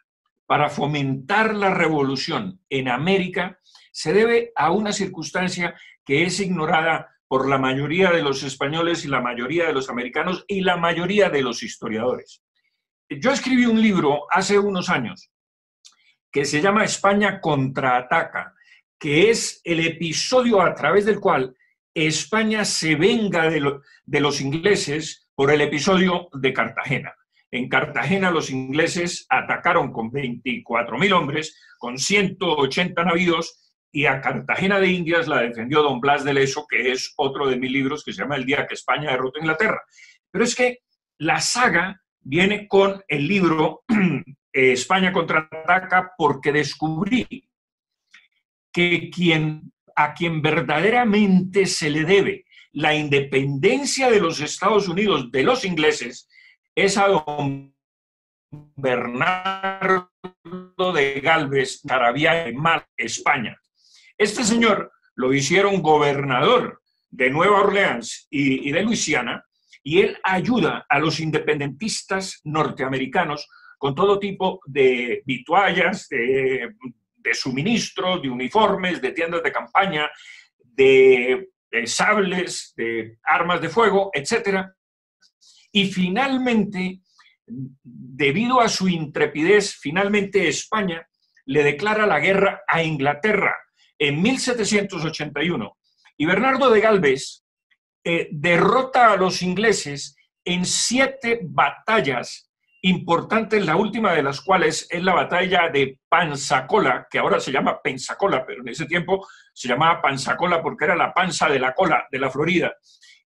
para fomentar la revolución en América se debe a una circunstancia que es ignorada por la mayoría de los españoles y la mayoría de los americanos y la mayoría de los historiadores. Yo escribí un libro hace unos años que se llama España contraataca, que es el episodio a través del cual España se venga de, los ingleses por el episodio de Cartagena. En Cartagena los ingleses atacaron con 24.000 hombres, con 180 navíos y a Cartagena de Indias la defendió don Blas de Leso, que es otro de mis libros que se llama El día que España derrotó a Inglaterra. Pero es que la saga viene con el libro eh, España contraataca porque descubrí que quien, a quien verdaderamente se le debe la independencia de los Estados Unidos de los ingleses es a don Bernardo de Galvez, Carabía, Mal, España. Este señor lo hicieron gobernador de Nueva Orleans y, de Luisiana, y él ayuda a los independentistas norteamericanos con todo tipo de vituallas, de, de suministros, de uniformes, de tiendas de campaña, de, sables, de armas de fuego, etc. Y finalmente, debido a su intrepidez, finalmente España le declara la guerra a Inglaterra en 1781 y Bernardo de Galvez eh, derrota a los ingleses en siete batallas importantes, la última de las cuales es la batalla de Panzacola, que ahora se llama Pensacola, pero en ese tiempo se llamaba Panzacola porque era la panza de la cola de la Florida,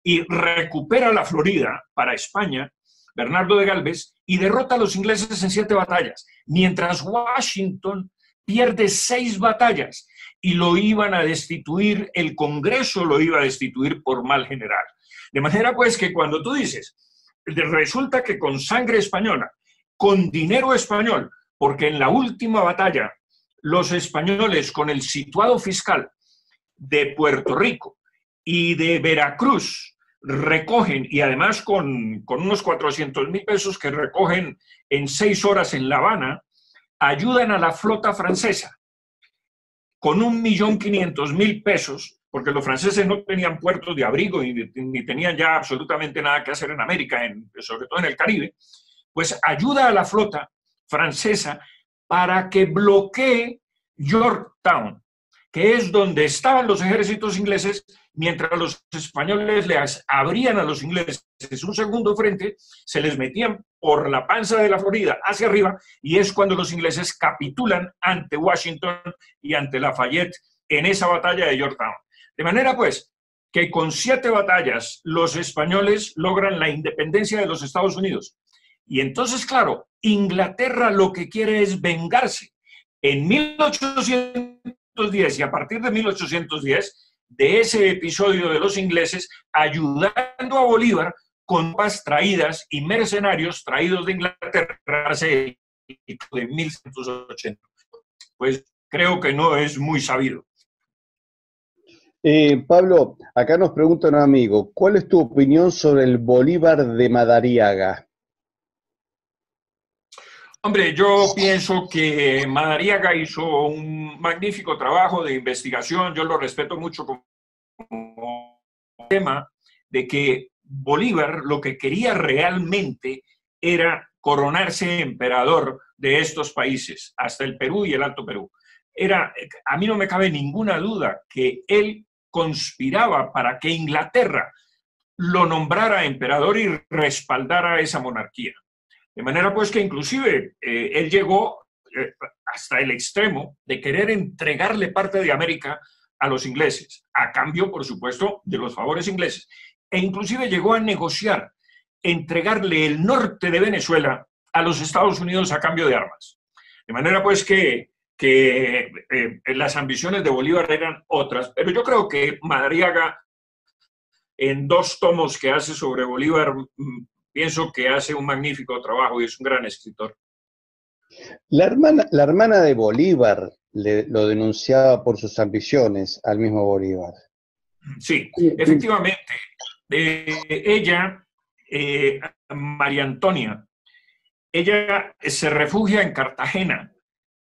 y recupera la Florida para España, Bernardo de Galvez, y derrota a los ingleses en siete batallas, mientras Washington pierde seis batallas y lo iban a destituir, el Congreso lo iba a destituir por mal general. De manera pues que cuando tú dices, resulta que con sangre española, con dinero español, porque en la última batalla los españoles con el situado fiscal de Puerto Rico y de Veracruz recogen, y además con, con unos 400 mil pesos que recogen en seis horas en La Habana, ayudan a la flota francesa con un millón quinientos mil pesos, porque los franceses no tenían puertos de abrigo ni, tenían ya absolutamente nada que hacer en América, sobre todo en el Caribe, pues ayuda a la flota francesa para que bloquee Yorktown, que es donde estaban los ejércitos ingleses mientras los españoles les abrían a los ingleses un segundo frente, se les metían por la panza de la Florida hacia arriba y es cuando los ingleses capitulan ante Washington y ante Lafayette en esa batalla de Yorktown. De manera pues que con siete batallas los españoles logran la independencia de los Estados Unidos. Y entonces, claro, Inglaterra lo que quiere es vengarse. En 1810 y a partir de 1810 de ese episodio de los ingleses ayudando a Bolívar con tropas traídas y mercenarios traídos de Inglaterra de 1180. Pues creo que no es muy sabido. Eh, Pablo, acá nos pregunta un amigo, ¿cuál es tu opinión sobre el Bolívar de Madariaga? Hombre, yo pienso que Madariaga hizo un magnífico trabajo de investigación, yo lo respeto mucho como tema de que Bolívar lo que quería realmente era coronarse emperador de estos países, hasta el Perú y el Alto Perú. Era, a mí no me cabe ninguna duda que él conspiraba para que Inglaterra lo nombrara emperador y respaldara esa monarquía. De manera pues que inclusive eh, él llegó eh, hasta el extremo de querer entregarle parte de América a los ingleses, a cambio, por supuesto, de los favores ingleses. E inclusive llegó a negociar entregarle el norte de Venezuela a los Estados Unidos a cambio de armas. De manera pues que, que eh, las ambiciones de Bolívar eran otras, pero yo creo que Madariaga, en dos tomos que hace sobre Bolívar, mm, pienso que hace un magnífico trabajo y es un gran escritor. La hermana, la hermana de Bolívar lo denunciaba por sus ambiciones al mismo Bolívar. Sí, efectivamente. Eh, ella, eh, María Antonia, ella se refugia en Cartagena,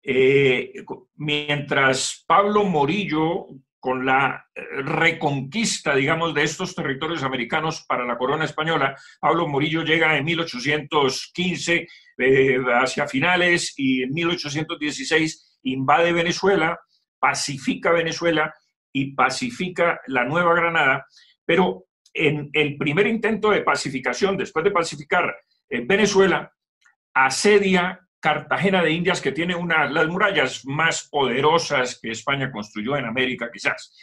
eh, mientras Pablo Morillo con la eh, reconquista, digamos, de estos territorios americanos para la corona española. Pablo Morillo llega en 1815 eh, hacia finales y en 1816 invade Venezuela, pacifica Venezuela y pacifica la Nueva Granada, pero en el primer intento de pacificación, después de pacificar Venezuela, asedia Cartagena de Indias, que tiene una, las murallas más poderosas que España construyó en América, quizás.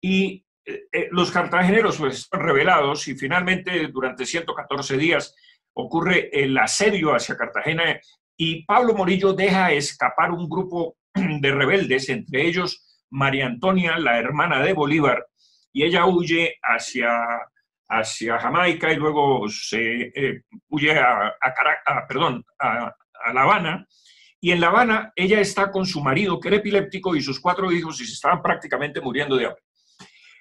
Y eh, eh, los cartageneros pues, están revelados y finalmente durante 114 días ocurre el asedio hacia Cartagena y Pablo Morillo deja escapar un grupo de rebeldes, entre ellos María Antonia, la hermana de Bolívar, y ella huye hacia, hacia Jamaica y luego se eh, huye a, a, perdón, a, a La Habana, y en La Habana ella está con su marido, que era epiléptico, y sus cuatro hijos, y se estaban prácticamente muriendo de hambre.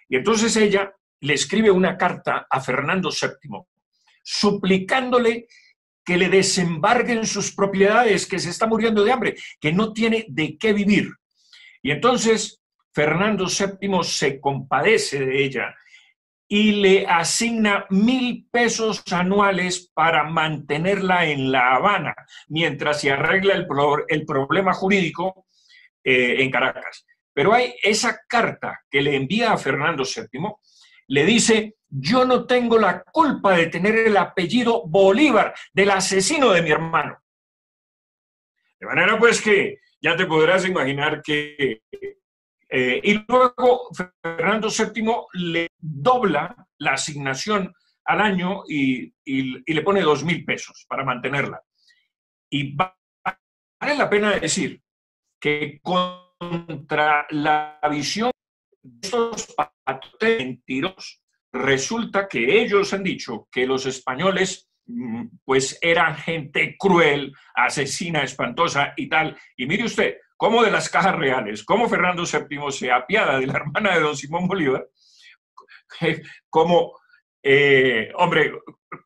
Y entonces ella le escribe una carta a Fernando VII suplicándole que le desembarguen sus propiedades, que se está muriendo de hambre, que no tiene de qué vivir. Y entonces Fernando VII se compadece de ella y le asigna mil pesos anuales para mantenerla en La Habana mientras se arregla el, el problema jurídico eh, en Caracas. Pero hay esa carta que le envía a Fernando VII, le dice, yo no tengo la culpa de tener el apellido Bolívar del asesino de mi hermano. De manera pues que ya te podrás imaginar que eh, y luego Fernando VII le dobla la asignación al año y, le pone dos mil pesos para mantenerla. Y vale la pena decir que contra la visión de estos mentirosos, resulta que ellos han dicho que los españoles mm, pues eran gente cruel, asesina, espantosa y tal. Y mire usted, como de las cajas reales, como Fernando VII se apiada de la hermana de don Simón Bolívar, como, eh, hombre,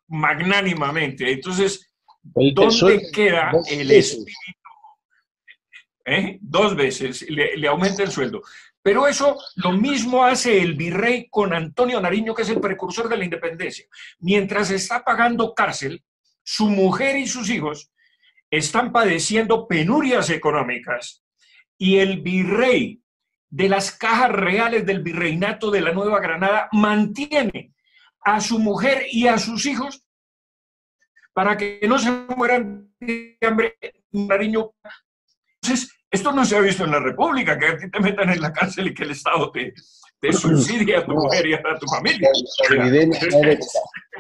magnánimamente. Entonces, ¿dónde queda el espíritu? ¿Eh? Dos veces le, le aumenta el sueldo. Pero eso lo mismo hace el virrey con Antonio Nariño, que es el precursor de la independencia. Mientras está pagando cárcel, su mujer y sus hijos están padeciendo penurias económicas y el virrey de las cajas reales del virreinato de la Nueva Granada mantiene a su mujer y a sus hijos para que no se mueran de hambre, cariño. Entonces, esto no se ha visto en la República, que a ti te metan en la cárcel y que el Estado te, te subsidia a tu mujer y a tu familia.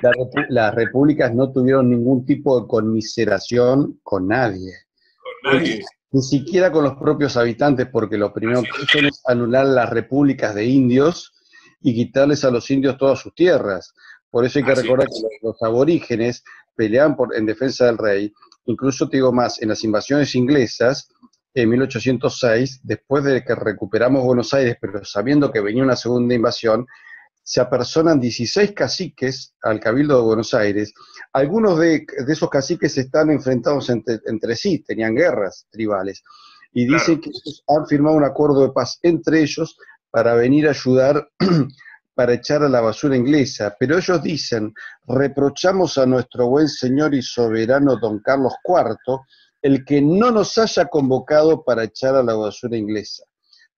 las repúblicas no tuvieron ningún tipo de conmiseración con nadie. Con nadie. Ni siquiera con los propios habitantes, porque lo primero que hacen es anular las repúblicas de indios y quitarles a los indios todas sus tierras. Por eso hay que recordar que los, aborígenes peleaban por, en defensa del rey. Incluso te digo más, en las invasiones inglesas, en 1806, después de que recuperamos Buenos Aires, pero sabiendo que venía una segunda invasión, se apersonan 16 caciques al Cabildo de Buenos Aires. Algunos de, esos caciques están enfrentados entre, sí, tenían guerras tribales, y dicen que han firmado un acuerdo de paz entre ellos para venir a ayudar para echar a la basura inglesa. Pero ellos dicen, reprochamos a nuestro buen señor y soberano don Carlos IV el que no nos haya convocado para echar a la basura inglesa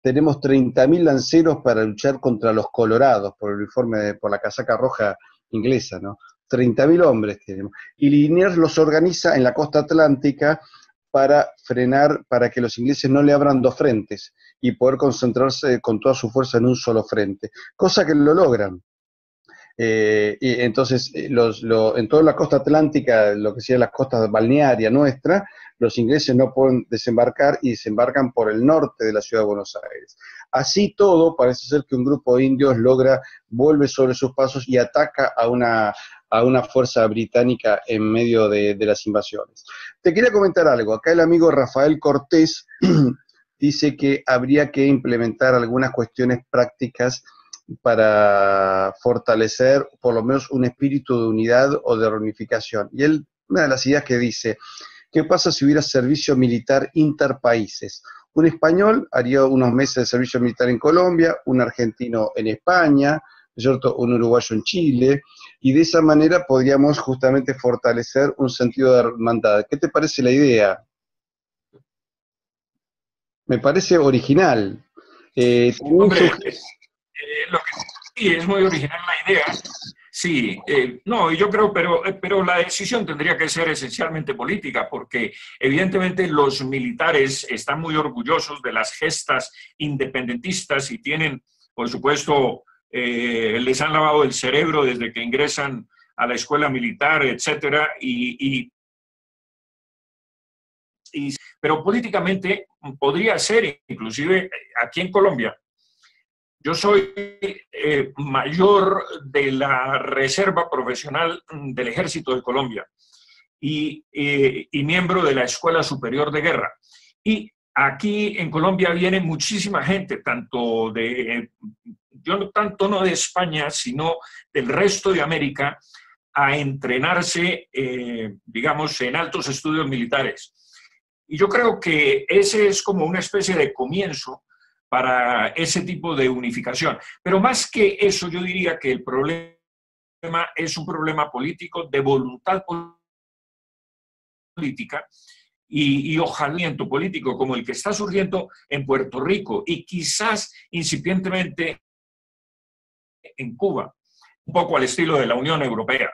tenemos 30.000 lanceros para luchar contra los colorados por el uniforme, por la casaca roja inglesa, ¿no? 30.000 hombres tenemos. Y Liniers los organiza en la costa atlántica para frenar, para que los ingleses no le abran dos frentes y poder concentrarse con toda su fuerza en un solo frente, cosa que lo logran. Eh, y entonces, eh, los, en toda la costa atlántica, lo que sea la costa balnearia nuestra, los ingleses no pueden desembarcar y desembarcan por el norte de la ciudad de Buenos Aires. Así todo, parece ser que un grupo de indios logra, vuelve sobre sus pasos y ataca a una, a una fuerza británica en medio de, de las invasiones. Te quería comentar algo. Acá el amigo Rafael Cortés dice que habría que implementar algunas cuestiones prácticas para fortalecer por lo menos un espíritu de unidad o de reunificación. Y él, una de las ideas que dice, ¿Qué pasa si hubiera servicio militar interpaíses? Un español haría unos meses de servicio militar en Colombia, un argentino en España, un uruguayo en Chile, y de esa manera podríamos justamente fortalecer un sentido de hermandad. ¿Qué te parece la idea? Me parece original. Eh, Hombre, eh, sí es muy original la idea, Sí, eh, no, yo creo, pero, eh, pero la decisión tendría que ser esencialmente política, porque evidentemente los militares están muy orgullosos de las gestas independentistas y tienen, por supuesto, les han lavado el cerebro desde que ingresan a la escuela militar, etcétera, y, y pero políticamente podría ser, inclusive aquí en Colombia, yo soy eh, mayor de la Reserva Profesional del Ejército de Colombia y, eh, y, miembro de la Escuela Superior de Guerra. Y aquí en Colombia viene muchísima gente, tanto de, yo no tanto no de España, sino del resto de América, a entrenarse, eh, digamos, en altos estudios militares. Y yo creo que ese es como una especie de comienzo para ese tipo de unificación. Pero más que eso, yo diría que el problema es un problema político, de voluntad política y, y político como el que está surgiendo en Puerto Rico y quizás incipientemente en Cuba, un poco al estilo de la Unión Europea.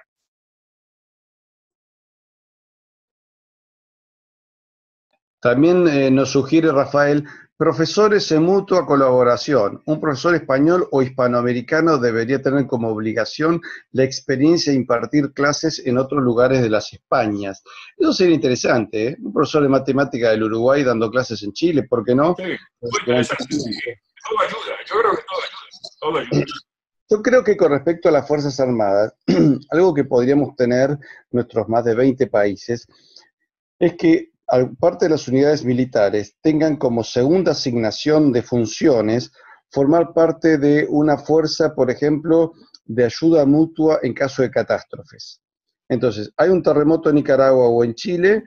También eh, nos sugiere Rafael, profesores en mutua colaboración. Un profesor español o hispanoamericano debería tener como obligación la experiencia de impartir clases en otros lugares de las Españas. Eso sería interesante, ¿eh? Un profesor de matemática del Uruguay dando clases en Chile, ¿por qué no? Sí, Todo ayuda, yo creo que todo ayuda, todo ayuda. Yo creo que con respecto a las Fuerzas Armadas, algo que podríamos tener nuestros más de 20 países, es que parte de las unidades militares tengan como segunda asignación de funciones formar parte de una fuerza, por ejemplo, de ayuda mutua en caso de catástrofes. Entonces, hay un terremoto en Nicaragua o en Chile,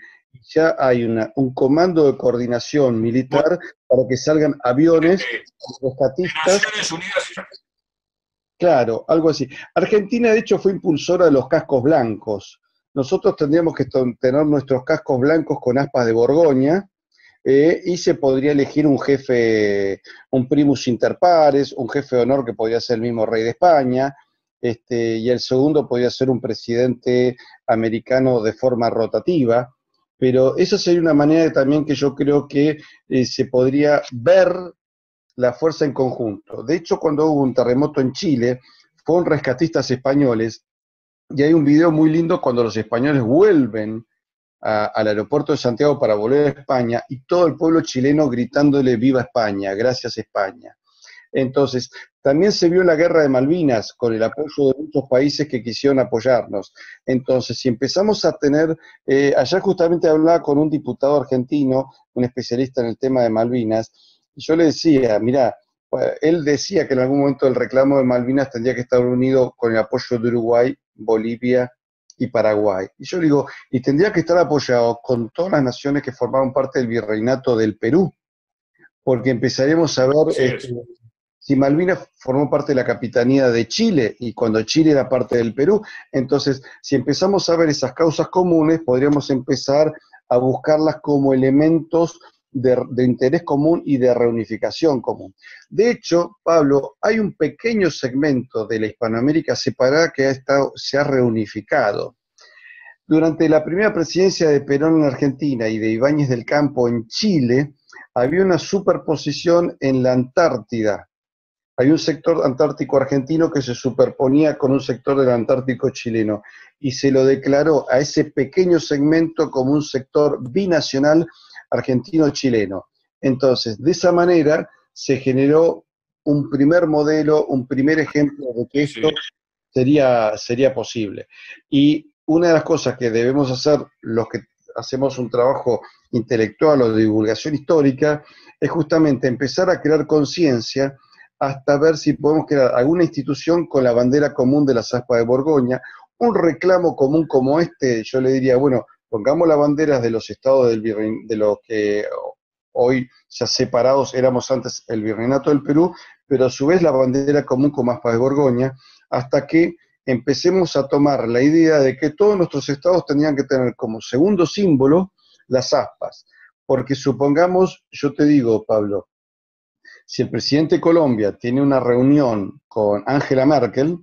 ya hay un comando de coordinación militar para que salgan aviones, rescatistas. Claro, algo así. Argentina, de hecho, fue impulsora de los cascos blancos nosotros tendríamos que tener nuestros cascos blancos con aspas de Borgoña, eh, y se podría elegir un jefe, un primus inter pares, un jefe de honor que podría ser el mismo rey de España, este, y el segundo podría ser un presidente americano de forma rotativa, pero esa sería una manera también que yo creo que eh, se podría ver la fuerza en conjunto. De hecho, cuando hubo un terremoto en Chile, fueron rescatistas españoles y hay un video muy lindo cuando los españoles vuelven al aeropuerto de Santiago para volver a España y todo el pueblo chileno gritándole viva España, gracias España. Entonces, también se vio la guerra de Malvinas con el apoyo de muchos países que quisieron apoyarnos. Entonces, si empezamos a tener, eh, allá justamente hablaba con un diputado argentino, un especialista en el tema de Malvinas, y yo le decía, mira, él decía que en algún momento el reclamo de Malvinas tendría que estar unido con el apoyo de Uruguay Bolivia y Paraguay. Y yo digo, y tendría que estar apoyado con todas las naciones que formaban parte del virreinato del Perú, porque empezaremos a ver este, si Malvinas formó parte de la capitanía de Chile y cuando Chile era parte del Perú, entonces si empezamos a ver esas causas comunes, podríamos empezar a buscarlas como elementos de, interés común y de reunificación común. De hecho, Pablo, hay un pequeño segmento de la Hispanoamérica separada que ha estado, se ha reunificado. Durante la primera presidencia de Perón en Argentina y de Ibáñez del Campo en Chile, había una superposición en la Antártida. Hay un sector antártico argentino que se superponía con un sector del Antártico chileno y se lo declaró a ese pequeño segmento como un sector binacional argentino-chileno. Entonces, de esa manera se generó un primer modelo, un primer ejemplo de que esto sería, sería posible. Y una de las cosas que debemos hacer los que hacemos un trabajo intelectual o de divulgación histórica es justamente empezar a crear conciencia hasta ver si podemos crear alguna institución con la bandera común de la aspas de Borgoña, un reclamo común como este, yo le diría, bueno, pongamos las banderas de los estados de los que hoy ya separados éramos antes el virreinato del Perú, pero a su vez la bandera común con Aspa de Borgoña, hasta que empecemos a tomar la idea de que todos nuestros estados tenían que tener como segundo símbolo las aspas. Porque supongamos, yo te digo, Pablo, si el presidente de Colombia tiene una reunión con Angela Merkel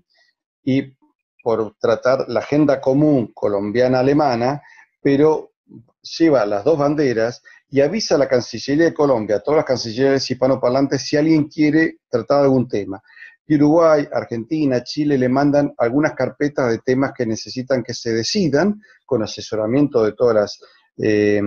y por tratar la agenda común colombiana-alemana, pero lleva las dos banderas y avisa a la Cancillería de Colombia, a todas las cancillerías hispanoparlantes, si alguien quiere tratar algún tema. Y Uruguay, Argentina, Chile le mandan algunas carpetas de temas que necesitan que se decidan, con asesoramiento de todas las eh,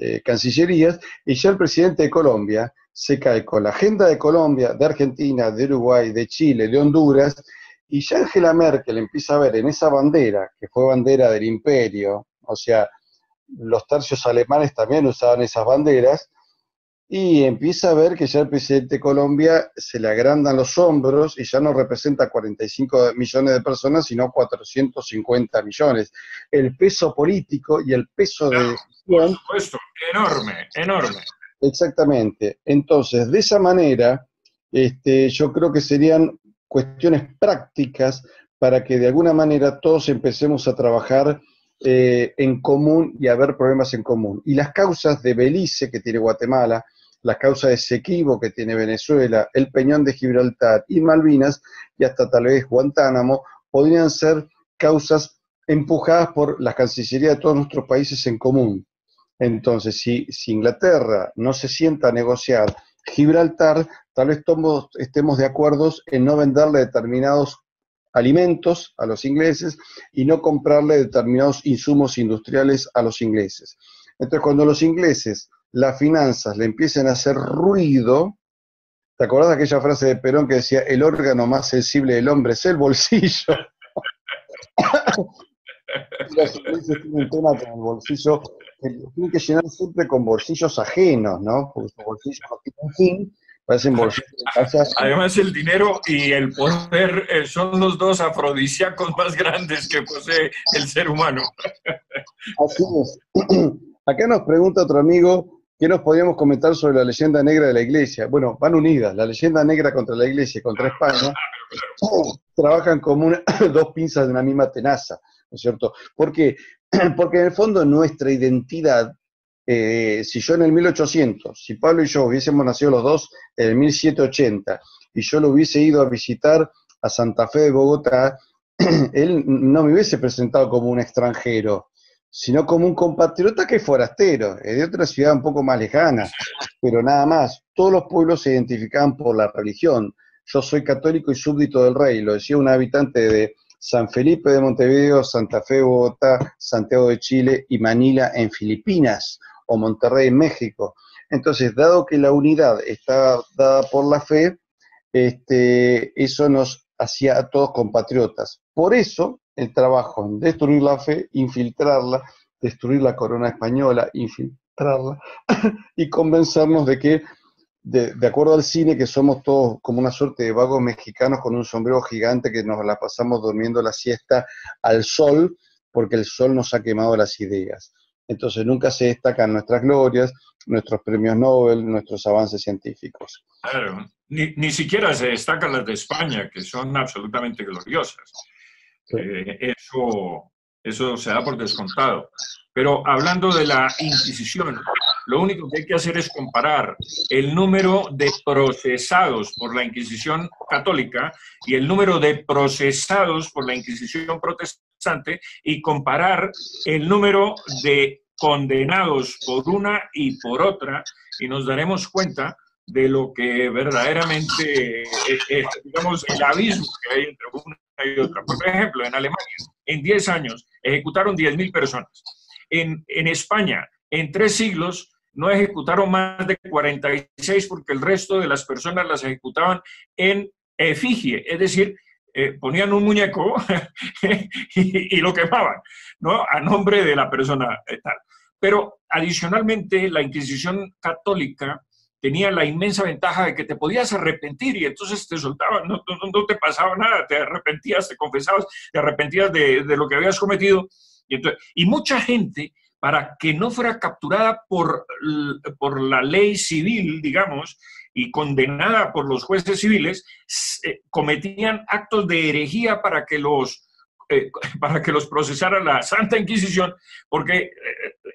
eh, cancillerías, y ya el presidente de Colombia se cae con la agenda de Colombia, de Argentina, de Uruguay, de Chile, de Honduras, y ya Angela Merkel empieza a ver en esa bandera, que fue bandera del imperio, o sea, los tercios alemanes también usaban esas banderas, y empieza a ver que ya el presidente de Colombia se le agrandan los hombros y ya no representa 45 millones de personas, sino 450 millones. El peso político y el peso de... Por supuesto, enorme, enorme. Exactamente. Entonces, de esa manera, este, yo creo que serían cuestiones prácticas para que de alguna manera todos empecemos a trabajar eh, en común y a ver problemas en común. Y las causas de Belice que tiene Guatemala, las causas de Sequibo que tiene Venezuela, el Peñón de Gibraltar y Malvinas, y hasta tal vez Guantánamo, podrían ser causas empujadas por la Cancillería de todos nuestros países en común. Entonces, si, Inglaterra no se sienta a negociar Gibraltar, tal vez estemos de acuerdo en no venderle determinados alimentos a los ingleses y no comprarle determinados insumos industriales a los ingleses. Entonces, cuando los ingleses, las finanzas, le empiecen a hacer ruido, ¿te acordás de aquella frase de Perón que decía, el órgano más sensible del hombre es el bolsillo? los ingleses tienen un tema con el bolsillo, que tienen que llenar siempre con bolsillos ajenos, ¿no? Porque sus bolsillos no tienen fin, Además, el dinero y el poder eh, son los dos afrodisíacos más grandes que posee el ser humano. Así es. Acá nos pregunta otro amigo, ¿qué nos podríamos comentar sobre la leyenda negra de la iglesia? Bueno, van unidas, la leyenda negra contra la iglesia y contra España, trabajan como dos pinzas de una misma tenaza, ¿no es cierto? ¿Por qué? Porque en el fondo nuestra identidad eh, si yo en el 1800, si Pablo y yo hubiésemos nacido los dos en el 1780 y yo lo hubiese ido a visitar a Santa Fe de Bogotá, él no me hubiese presentado como un extranjero, sino como un compatriota que es forastero, de otra ciudad un poco más lejana, pero nada más. Todos los pueblos se identificaban por la religión. Yo soy católico y súbdito del rey, lo decía un habitante de San Felipe de Montevideo, Santa Fe de Bogotá, Santiago de Chile y Manila en Filipinas o Monterrey México. Entonces, dado que la unidad está dada por la fe, este, eso nos hacía a todos compatriotas. Por eso, el trabajo en destruir la fe, infiltrarla, destruir la corona española, infiltrarla, y convencernos de que, de, de, acuerdo al cine, que somos todos como una suerte de vagos mexicanos con un sombrero gigante que nos la pasamos durmiendo la siesta al sol, porque el sol nos ha quemado las ideas entonces nunca se destacan nuestras glorias, nuestros premios Nobel, nuestros avances científicos. Claro, ni, siquiera se destacan las de España, que son absolutamente gloriosas. Eh, eso, eso se da por descontado. Pero hablando de la Inquisición, lo único que hay que hacer es comparar el número de procesados por la Inquisición católica y el número de procesados por la Inquisición protestante y comparar el número de condenados por una y por otra y nos daremos cuenta de lo que verdaderamente es, digamos, el abismo que hay entre una y otra. Por ejemplo, en Alemania, en 10 años, ejecutaron 10.000 personas. En, en España, en tres siglos, no ejecutaron más de 46 porque el resto de las personas las ejecutaban en efigie, es decir, eh, ponían un muñeco y, lo quemaban, ¿no? A nombre de la persona eh, tal. Pero adicionalmente, la Inquisición católica tenía la inmensa ventaja de que te podías arrepentir y entonces te soltaban, no, te pasaba nada, te arrepentías, te confesabas, te arrepentías de, lo que habías cometido. Y, y mucha gente, para que no fuera capturada por, por la ley civil, digamos, y condenada por los jueces civiles, eh, cometían actos de herejía para que los eh, para que los procesara la Santa Inquisición, porque eh,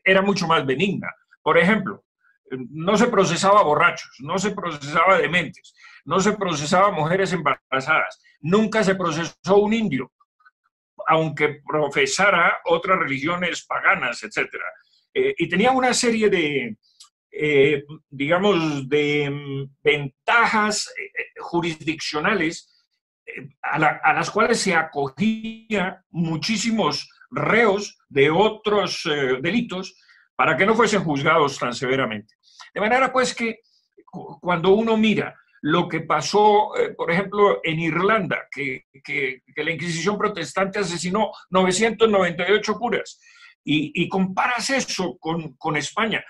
era mucho más benigna. Por ejemplo, no se procesaba borrachos, no se procesaba dementes, no se procesaba mujeres embarazadas, nunca se procesó un indio, aunque profesara otras religiones paganas, etc. y tenía una serie de, eh, digamos, de mm, ventajas eh, eh, jurisdiccionales a, las cuales se acogía muchísimos reos de otros delitos para que no fuesen juzgados tan severamente. De manera pues que cuando uno mira lo que pasó, por ejemplo, en Irlanda, que, la Inquisición protestante asesinó 998 curas, y, comparas eso con, con España,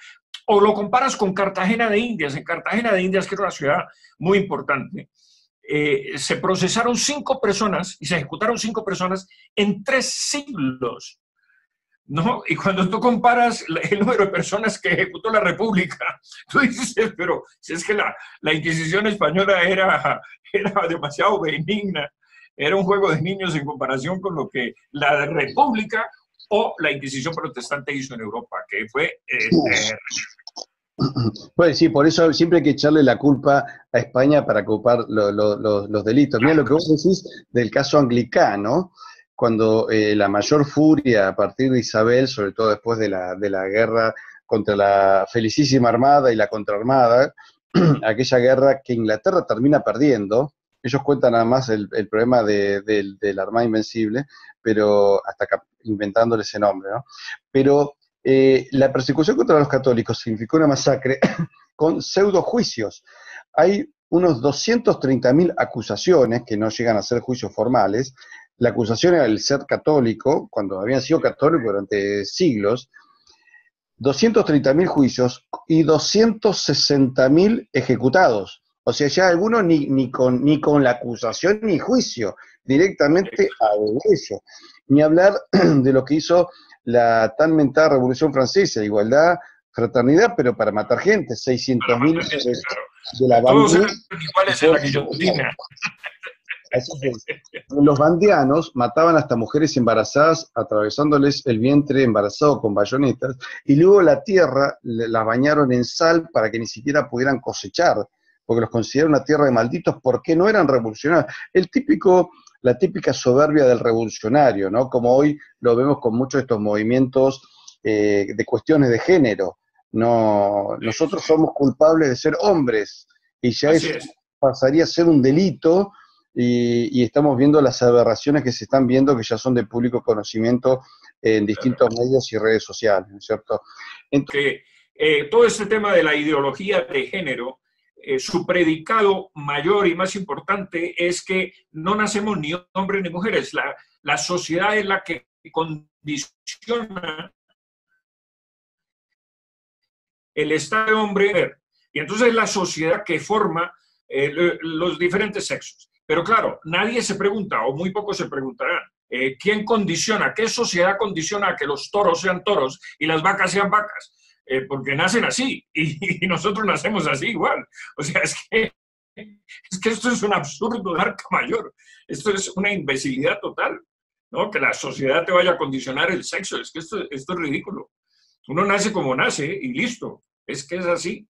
O lo comparas con Cartagena de Indias. En Cartagena de Indias, que era una ciudad muy importante, eh, se procesaron cinco personas y se ejecutaron cinco personas en tres siglos. ¿No? Y cuando tú comparas el número de personas que ejecutó la República, tú dices, pero si es que la, la Inquisición española era, era demasiado benigna, era un juego de niños en comparación con lo que la República o la Inquisición protestante hizo en Europa, que fue... Eh, eh, pues sí, por eso siempre hay que echarle la culpa a España para ocupar los delitos. Mira lo que vos decís del caso anglicano, cuando eh, la mayor furia a partir de Isabel, sobre todo después de la, de la guerra contra la felicísima Armada y la contraarmada, aquella guerra que Inglaterra termina perdiendo, ellos cuentan nada más el, problema de, de, la Armada Invencible, pero hasta inventándole ese nombre, ¿no? Pero eh, la persecución contra los católicos significó una masacre con pseudo juicios. Hay unos 230.000 acusaciones que no llegan a ser juicios formales. La acusación era el ser católico, cuando habían sido católicos durante siglos. 230.000 juicios y 260.000 ejecutados. O sea, ya algunos ni, ni, con, ni con la acusación ni juicio, directamente a juicio. Ni hablar de lo que hizo la tan mentada Revolución Francesa, igualdad, fraternidad, pero para matar gente, 600 mil de, la Todos iguales en la guillotina. Los bandianos mataban hasta mujeres embarazadas atravesándoles el vientre embarazado con bayonetas y luego la tierra la bañaron en sal para que ni siquiera pudieran cosechar porque los consideraron una tierra de malditos porque no eran revolucionarios. El típico, la típica soberbia del revolucionario, ¿no? Como hoy lo vemos con muchos de estos movimientos eh, de cuestiones de género. No, nosotros somos culpables de ser hombres y ya eso pasaría a ser un delito y, estamos viendo las aberraciones que se están viendo que ya son de público conocimiento en distintos medios y redes sociales, ¿no es cierto? Entonces, eh, todo este tema de la ideología de género eh, su predicado mayor y más importante es que no nacemos ni hombres ni mujeres. La, la sociedad es la que condiciona el estado de hombre y entonces es la sociedad que forma eh, los diferentes sexos. Pero claro, nadie se pregunta, o muy pocos se preguntarán, eh, ¿quién condiciona? ¿Qué sociedad condiciona a que los toros sean toros y las vacas sean vacas? Eh, porque nacen así y, nosotros nacemos así igual. O sea, es que, es que esto es un absurdo de arca mayor. Esto es una imbecilidad total, ¿no? Que la sociedad te vaya a condicionar el sexo. Es que esto, esto es ridículo. Uno nace como nace y listo. Es que es así.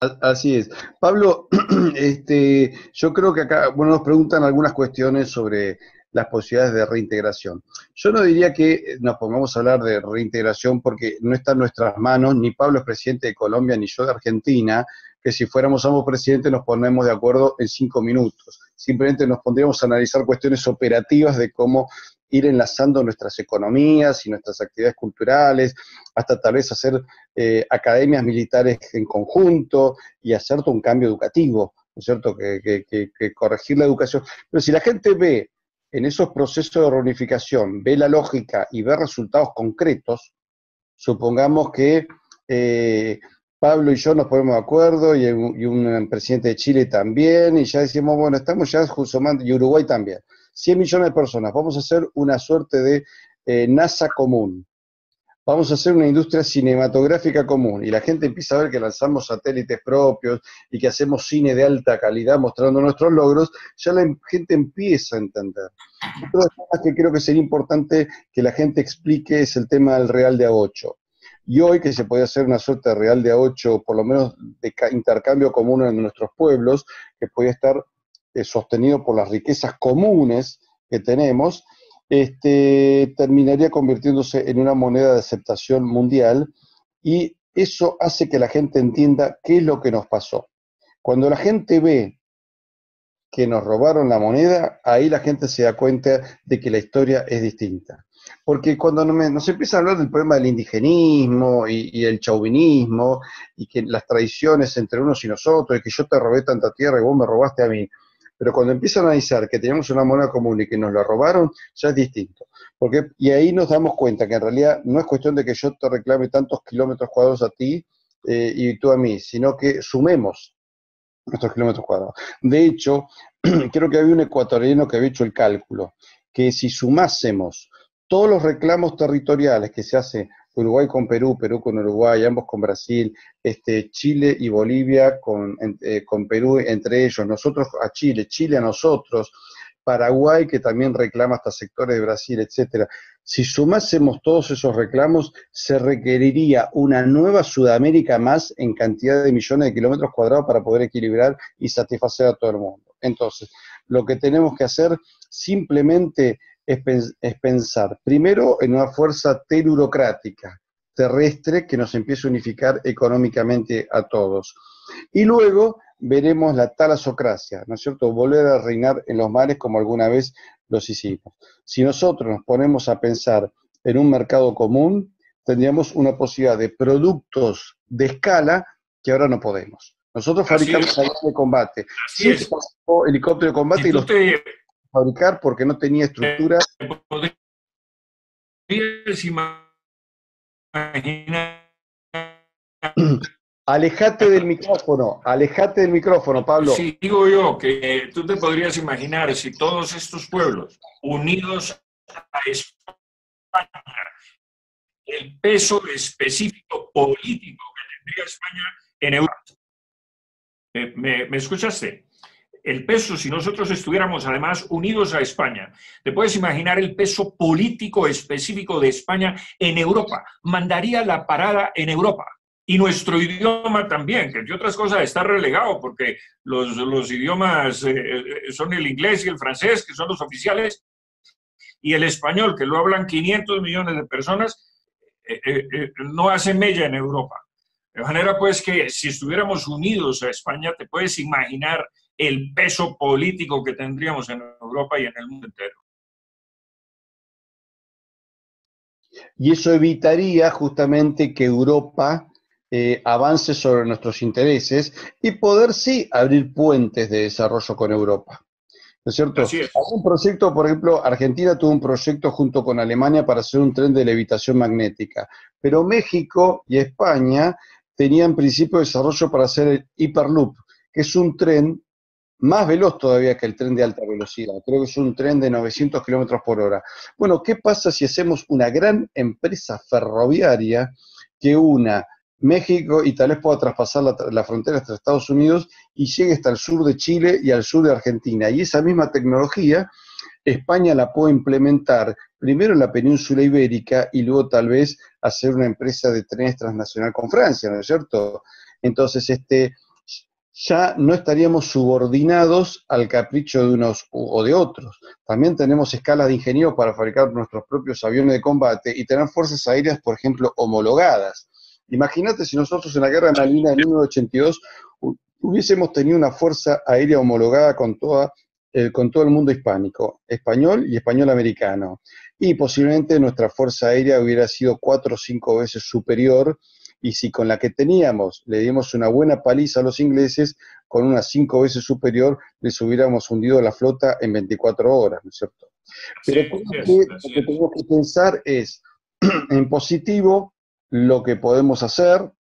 Así es. Pablo, este, yo creo que acá, bueno, nos preguntan algunas cuestiones sobre las posibilidades de reintegración. Yo no diría que nos pongamos a hablar de reintegración porque no está en nuestras manos, ni Pablo es presidente de Colombia, ni yo de Argentina, que si fuéramos ambos presidentes nos ponemos de acuerdo en cinco minutos. Simplemente nos pondríamos a analizar cuestiones operativas de cómo ir enlazando nuestras economías y nuestras actividades culturales, hasta tal vez hacer eh, academias militares en conjunto y hacer un cambio educativo, ¿no es cierto? que corregir la educación. Pero si la gente ve en esos procesos de reunificación ve la lógica y ve resultados concretos, supongamos que eh, Pablo y yo nos ponemos de acuerdo y un, presidente de Chile también, y ya decimos, bueno, estamos ya sumando, y Uruguay también, 100 millones de personas, vamos a hacer una suerte de eh, NASA común vamos a hacer una industria cinematográfica común y la gente empieza a ver que lanzamos satélites propios y que hacemos cine de alta calidad mostrando nuestros logros, ya la gente empieza a entender. Otro tema que creo que sería importante que la gente explique es el tema del Real de A8. Y hoy que se puede hacer una suerte de Real de A8, por lo menos de intercambio común en nuestros pueblos, que puede estar eh, sostenido por las riquezas comunes que tenemos, este, terminaría convirtiéndose en una moneda de aceptación mundial y eso hace que la gente entienda qué es lo que nos pasó. Cuando la gente ve que nos robaron la moneda, ahí la gente se da cuenta de que la historia es distinta. Porque cuando nos empieza a hablar del problema del indigenismo y, el chauvinismo y que las tradiciones entre unos y nosotros, y que yo te robé tanta tierra y vos me robaste a mí, Pero cuando empiezan a analizar que teníamos una moneda común y que nos la robaron, ya es distinto. Porque, y ahí nos damos cuenta que en realidad no es cuestión de que yo te reclame tantos kilómetros cuadrados a ti eh, y tú a mí, sino que sumemos nuestros kilómetros cuadrados. De hecho, creo que había un ecuatoriano que había hecho el cálculo, que si sumásemos todos los reclamos territoriales que se hace Uruguay con Perú, Perú con Uruguay, ambos con Brasil, este, Chile y Bolivia con, eh, con Perú entre ellos, nosotros a Chile, Chile a nosotros, Paraguay que también reclama hasta sectores de Brasil, etcétera. Si sumásemos todos esos reclamos, se requeriría una nueva Sudamérica más en cantidad de millones de kilómetros cuadrados para poder equilibrar y satisfacer a todo el mundo. Entonces, lo que tenemos que hacer simplemente es, pensar primero en una fuerza telurocrática, terrestre, que nos empiece a unificar económicamente a todos. Y luego veremos la talasocracia, ¿no es cierto? Volver a reinar en los mares como alguna vez los hicimos. Si nosotros nos ponemos a pensar en un mercado común, tendríamos una posibilidad de productos de escala que ahora no podemos. Nosotros fabricamos aviones de combate. Así es. helicóptero de combate y los fabricar porque no tenía estructura. Alejate del micrófono, alejate del micrófono, Pablo. Sí, digo yo que tú te podrías imaginar si todos estos pueblos unidos a España, el peso específico político que tendría España en Europa. Eh, ¿Me, me escuchaste? El peso, si nosotros estuviéramos además unidos a España, te puedes imaginar el peso político específico de España en Europa. Mandaría la parada en Europa. Y nuestro idioma también, que entre otras cosas está relegado porque los, idiomas eh, eh, son el inglés y el francés, que son los oficiales, y el español, que lo hablan 500 millones de personas, eh, no hace mella en Europa. De manera pues que si estuviéramos unidos a España, te puedes imaginar el peso político que tendríamos en Europa y en el mundo entero. Y eso evitaría justamente que Europa eh, avance sobre nuestros intereses y poder sí abrir puentes de desarrollo con Europa. ¿No es cierto? Es. un proyecto, por ejemplo, Argentina tuvo un proyecto junto con Alemania para hacer un tren de levitación magnética, pero México y España tenían principio de desarrollo para hacer el Hyperloop, que es un tren más veloz todavía que el tren de alta velocidad. Creo que es un tren de 900 kilómetros por hora. Bueno, ¿qué pasa si hacemos una gran empresa ferroviaria que una México y tal vez pueda traspasar la, frontera entre Estados Unidos y llegue hasta el sur de Chile y al sur de Argentina? Y esa misma tecnología España la puede implementar primero en la península ibérica y luego tal vez hacer una empresa de trenes transnacional con Francia, ¿no es cierto? Entonces, este, ya no estaríamos subordinados al capricho de unos o de otros. También tenemos escalas de ingenio para fabricar nuestros propios aviones de combate y tener fuerzas aéreas, por ejemplo, homologadas. Imagínate si nosotros en la guerra de Malvinas de 1982 hubiésemos tenido una fuerza aérea homologada con, eh, con todo el mundo hispánico, español y español americano. Y posiblemente nuestra fuerza aérea hubiera sido cuatro o cinco veces superior y si con la que teníamos le dimos una buena paliza a los ingleses, con una cinco veces superior les hubiéramos hundido la flota en 24 horas, ¿no es cierto? Pero lo que tenemos que pensar es, en positivo, lo que podemos hacer,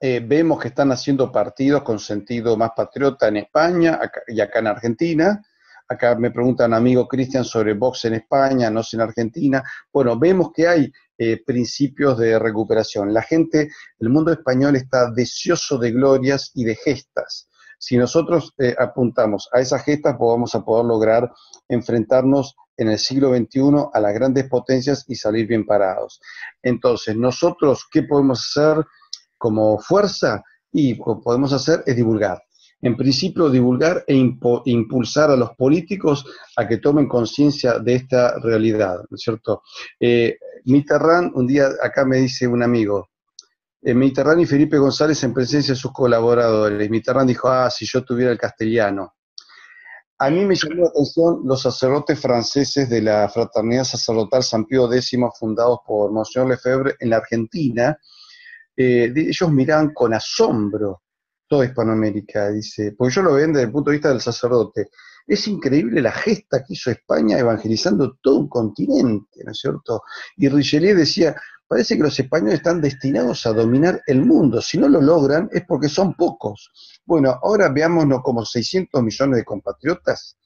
eh, vemos que están haciendo partidos con sentido más patriota en España y acá en Argentina. Acá me preguntan amigo Cristian sobre Vox en España, no sé en Argentina. Bueno, vemos que hay eh, principios de recuperación. La gente, el mundo español está deseoso de glorias y de gestas. Si nosotros eh, apuntamos a esas gestas, pues vamos a poder lograr enfrentarnos en el siglo XXI a las grandes potencias y salir bien parados. Entonces, nosotros, ¿qué podemos hacer como fuerza? Y lo que podemos hacer es divulgar en principio divulgar e impulsar a los políticos a que tomen conciencia de esta realidad, ¿no es cierto? Eh, Mitterrand, un día acá me dice un amigo, eh, Mitterrand y Felipe González en presencia de sus colaboradores. Mitterrand dijo, ah, si yo tuviera el castellano. A mí me llamó la atención los sacerdotes franceses de la Fraternidad Sacerdotal San Pío X, fundados por Monsignor Lefebvre en la Argentina. Eh, ellos miraban con asombro toda Hispanoamérica, dice, porque yo lo ven desde el punto de vista del sacerdote. Es increíble la gesta que hizo España evangelizando todo un continente, ¿no es cierto? Y Richelieu decía, parece que los españoles están destinados a dominar el mundo. Si no lo logran es porque son pocos. Bueno, ahora veámonos como 600 millones de compatriotas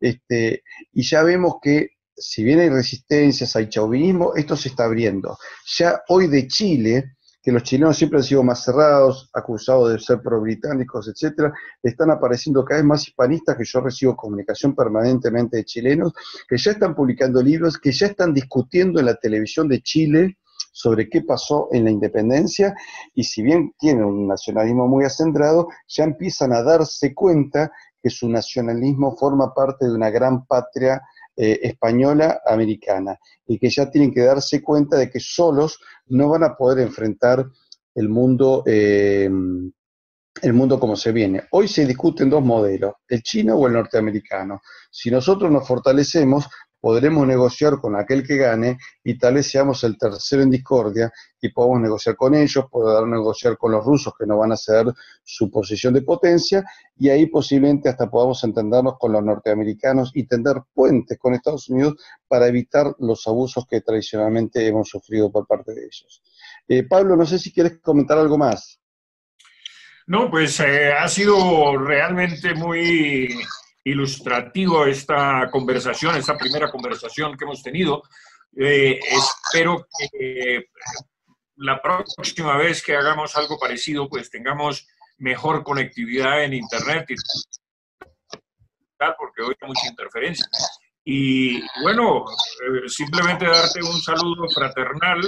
este, y ya vemos que si bien hay resistencias, hay chauvinismo, esto se está abriendo. Ya hoy de Chile, que los chilenos siempre han sido más cerrados, acusados de ser pro-británicos, etcétera, están apareciendo cada vez más hispanistas que yo recibo comunicación permanentemente de chilenos, que ya están publicando libros, que ya están discutiendo en la televisión de Chile sobre qué pasó en la independencia, y si bien tienen un nacionalismo muy acendrado, ya empiezan a darse cuenta que su nacionalismo forma parte de una gran patria eh, española americana y que ya tienen que darse cuenta de que solos no van a poder enfrentar el mundo, eh, el mundo como se viene. Hoy se discuten dos modelos, el chino o el norteamericano. Si nosotros nos fortalecemos, podremos negociar con aquel que gane y tal vez seamos el tercero en discordia y podamos negociar con ellos, poder negociar con los rusos que no van a ceder su posición de potencia y ahí posiblemente hasta podamos entendernos con los norteamericanos y tender puentes con Estados Unidos para evitar los abusos que tradicionalmente hemos sufrido por parte de ellos. Eh, Pablo, no sé si quieres comentar algo más. No, pues eh, ha sido realmente muy ilustrativo esta conversación, esta primera conversación que hemos tenido. Eh, espero que la próxima vez que hagamos algo parecido, pues tengamos mejor conectividad en Internet, porque hoy hay mucha interferencia. Y bueno, eh, simplemente darte un saludo fraternal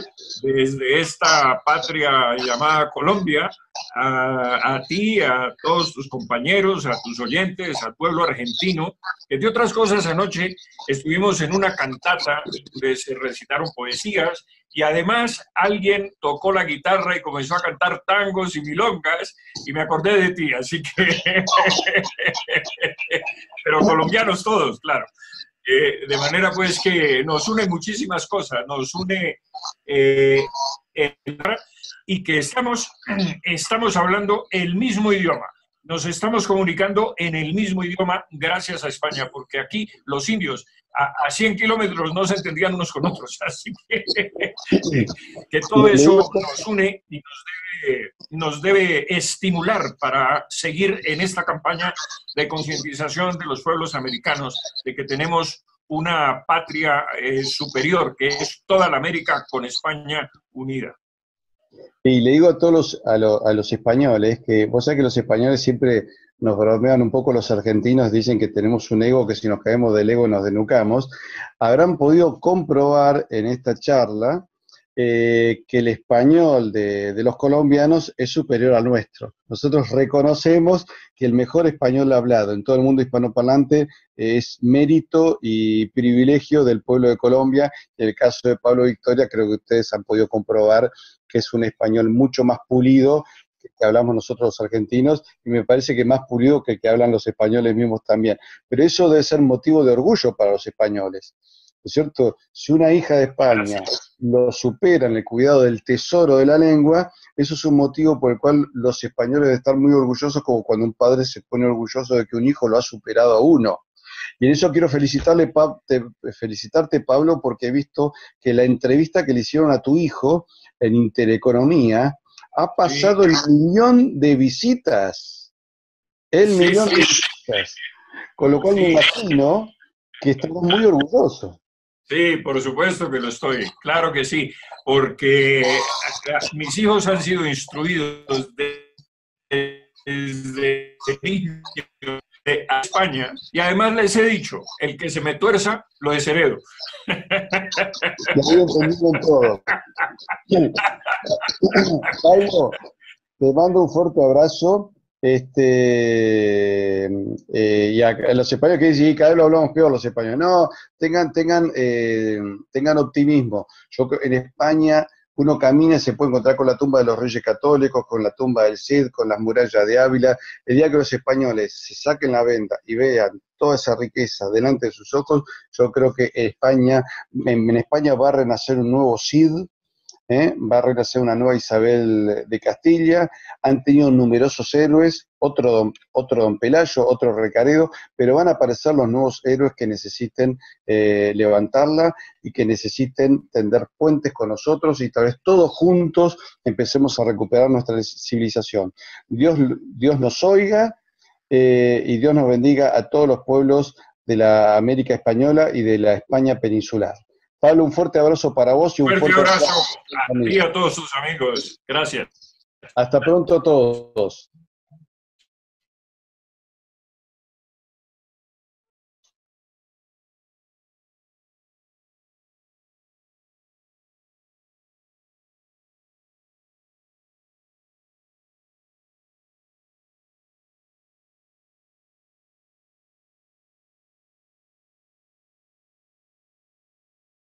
desde esta patria llamada Colombia, a, a, ti, a todos tus compañeros, a tus oyentes, al pueblo argentino. Entre otras cosas, anoche estuvimos en una cantata donde se recitaron poesías y además alguien tocó la guitarra y comenzó a cantar tangos y milongas y me acordé de ti, así que... Pero colombianos todos, claro. Eh, de manera pues que nos une muchísimas cosas, nos une eh, y que estamos, estamos hablando el mismo idioma. Nos estamos comunicando en el mismo idioma gracias a España, porque aquí los indios a, 100 kilómetros no se entendían unos con otros. Así que, que todo eso nos une y nos debe, nos debe estimular para seguir en esta campaña de concientización de los pueblos americanos de que tenemos una patria eh, superior, que es toda la América con España unida. Y le digo a todos los, a, a los españoles que vos sabés que los españoles siempre nos bromean un poco los argentinos, dicen que tenemos un ego que si nos caemos del ego nos denucamos. Habrán podido comprobar en esta charla eh, que el español de, los colombianos es superior al nuestro. Nosotros reconocemos que el mejor español hablado en todo el mundo hispanoparlante es mérito y privilegio del pueblo de Colombia. En el caso de Pablo Victoria, creo que ustedes han podido comprobar que es un español mucho más pulido que, hablamos nosotros los argentinos, y me parece que más pulido que el que hablan los españoles mismos también. Pero eso debe ser motivo de orgullo para los españoles. ¿no es cierto? Si una hija de España lo supera en el cuidado del tesoro de la lengua, eso es un motivo por el cual los españoles deben estar muy orgullosos, como cuando un padre se pone orgulloso de que un hijo lo ha superado a uno. Y en eso quiero felicitarle, felicitarte, Pablo, porque he visto que la entrevista que le hicieron a tu hijo en Intereconomía ha pasado el millón de visitas. El millón de visitas. Con lo cual me imagino que estamos muy orgullosos. Sí, por supuesto que lo estoy, claro que sí, porque mis hijos han sido instruidos desde niño a España y además les he dicho, el que se me tuerza, lo desheredo. Lo entendido todo. Pablo, te mando un fuerte abrazo este, eh, y a, los españoles que dicen, cada vez lo hablamos peor los españoles. No, tengan, tengan, eh, tengan optimismo. Yo en España uno camina y se puede encontrar con la tumba de los reyes católicos, con la tumba del Cid, con las murallas de Ávila. El día que los españoles se saquen la venta y vean toda esa riqueza delante de sus ojos, yo creo que España, en España va a renacer un nuevo Cid, ¿eh? va a renacer una nueva Isabel de Castilla, han tenido numerosos héroes, otro don, otro don Pelayo, otro Recaredo, pero van a aparecer los nuevos héroes que necesiten eh, levantarla y que necesiten tender puentes con nosotros y tal vez todos juntos empecemos a recuperar nuestra civilización. Dios, Dios nos oiga eh, y Dios nos bendiga a todos los pueblos de la América Española y de la España peninsular. Pablo, un fuerte abrazo para vos y un fuerte, abrazo a ti y a todos sus amigos. Gracias. Hasta pronto a todos.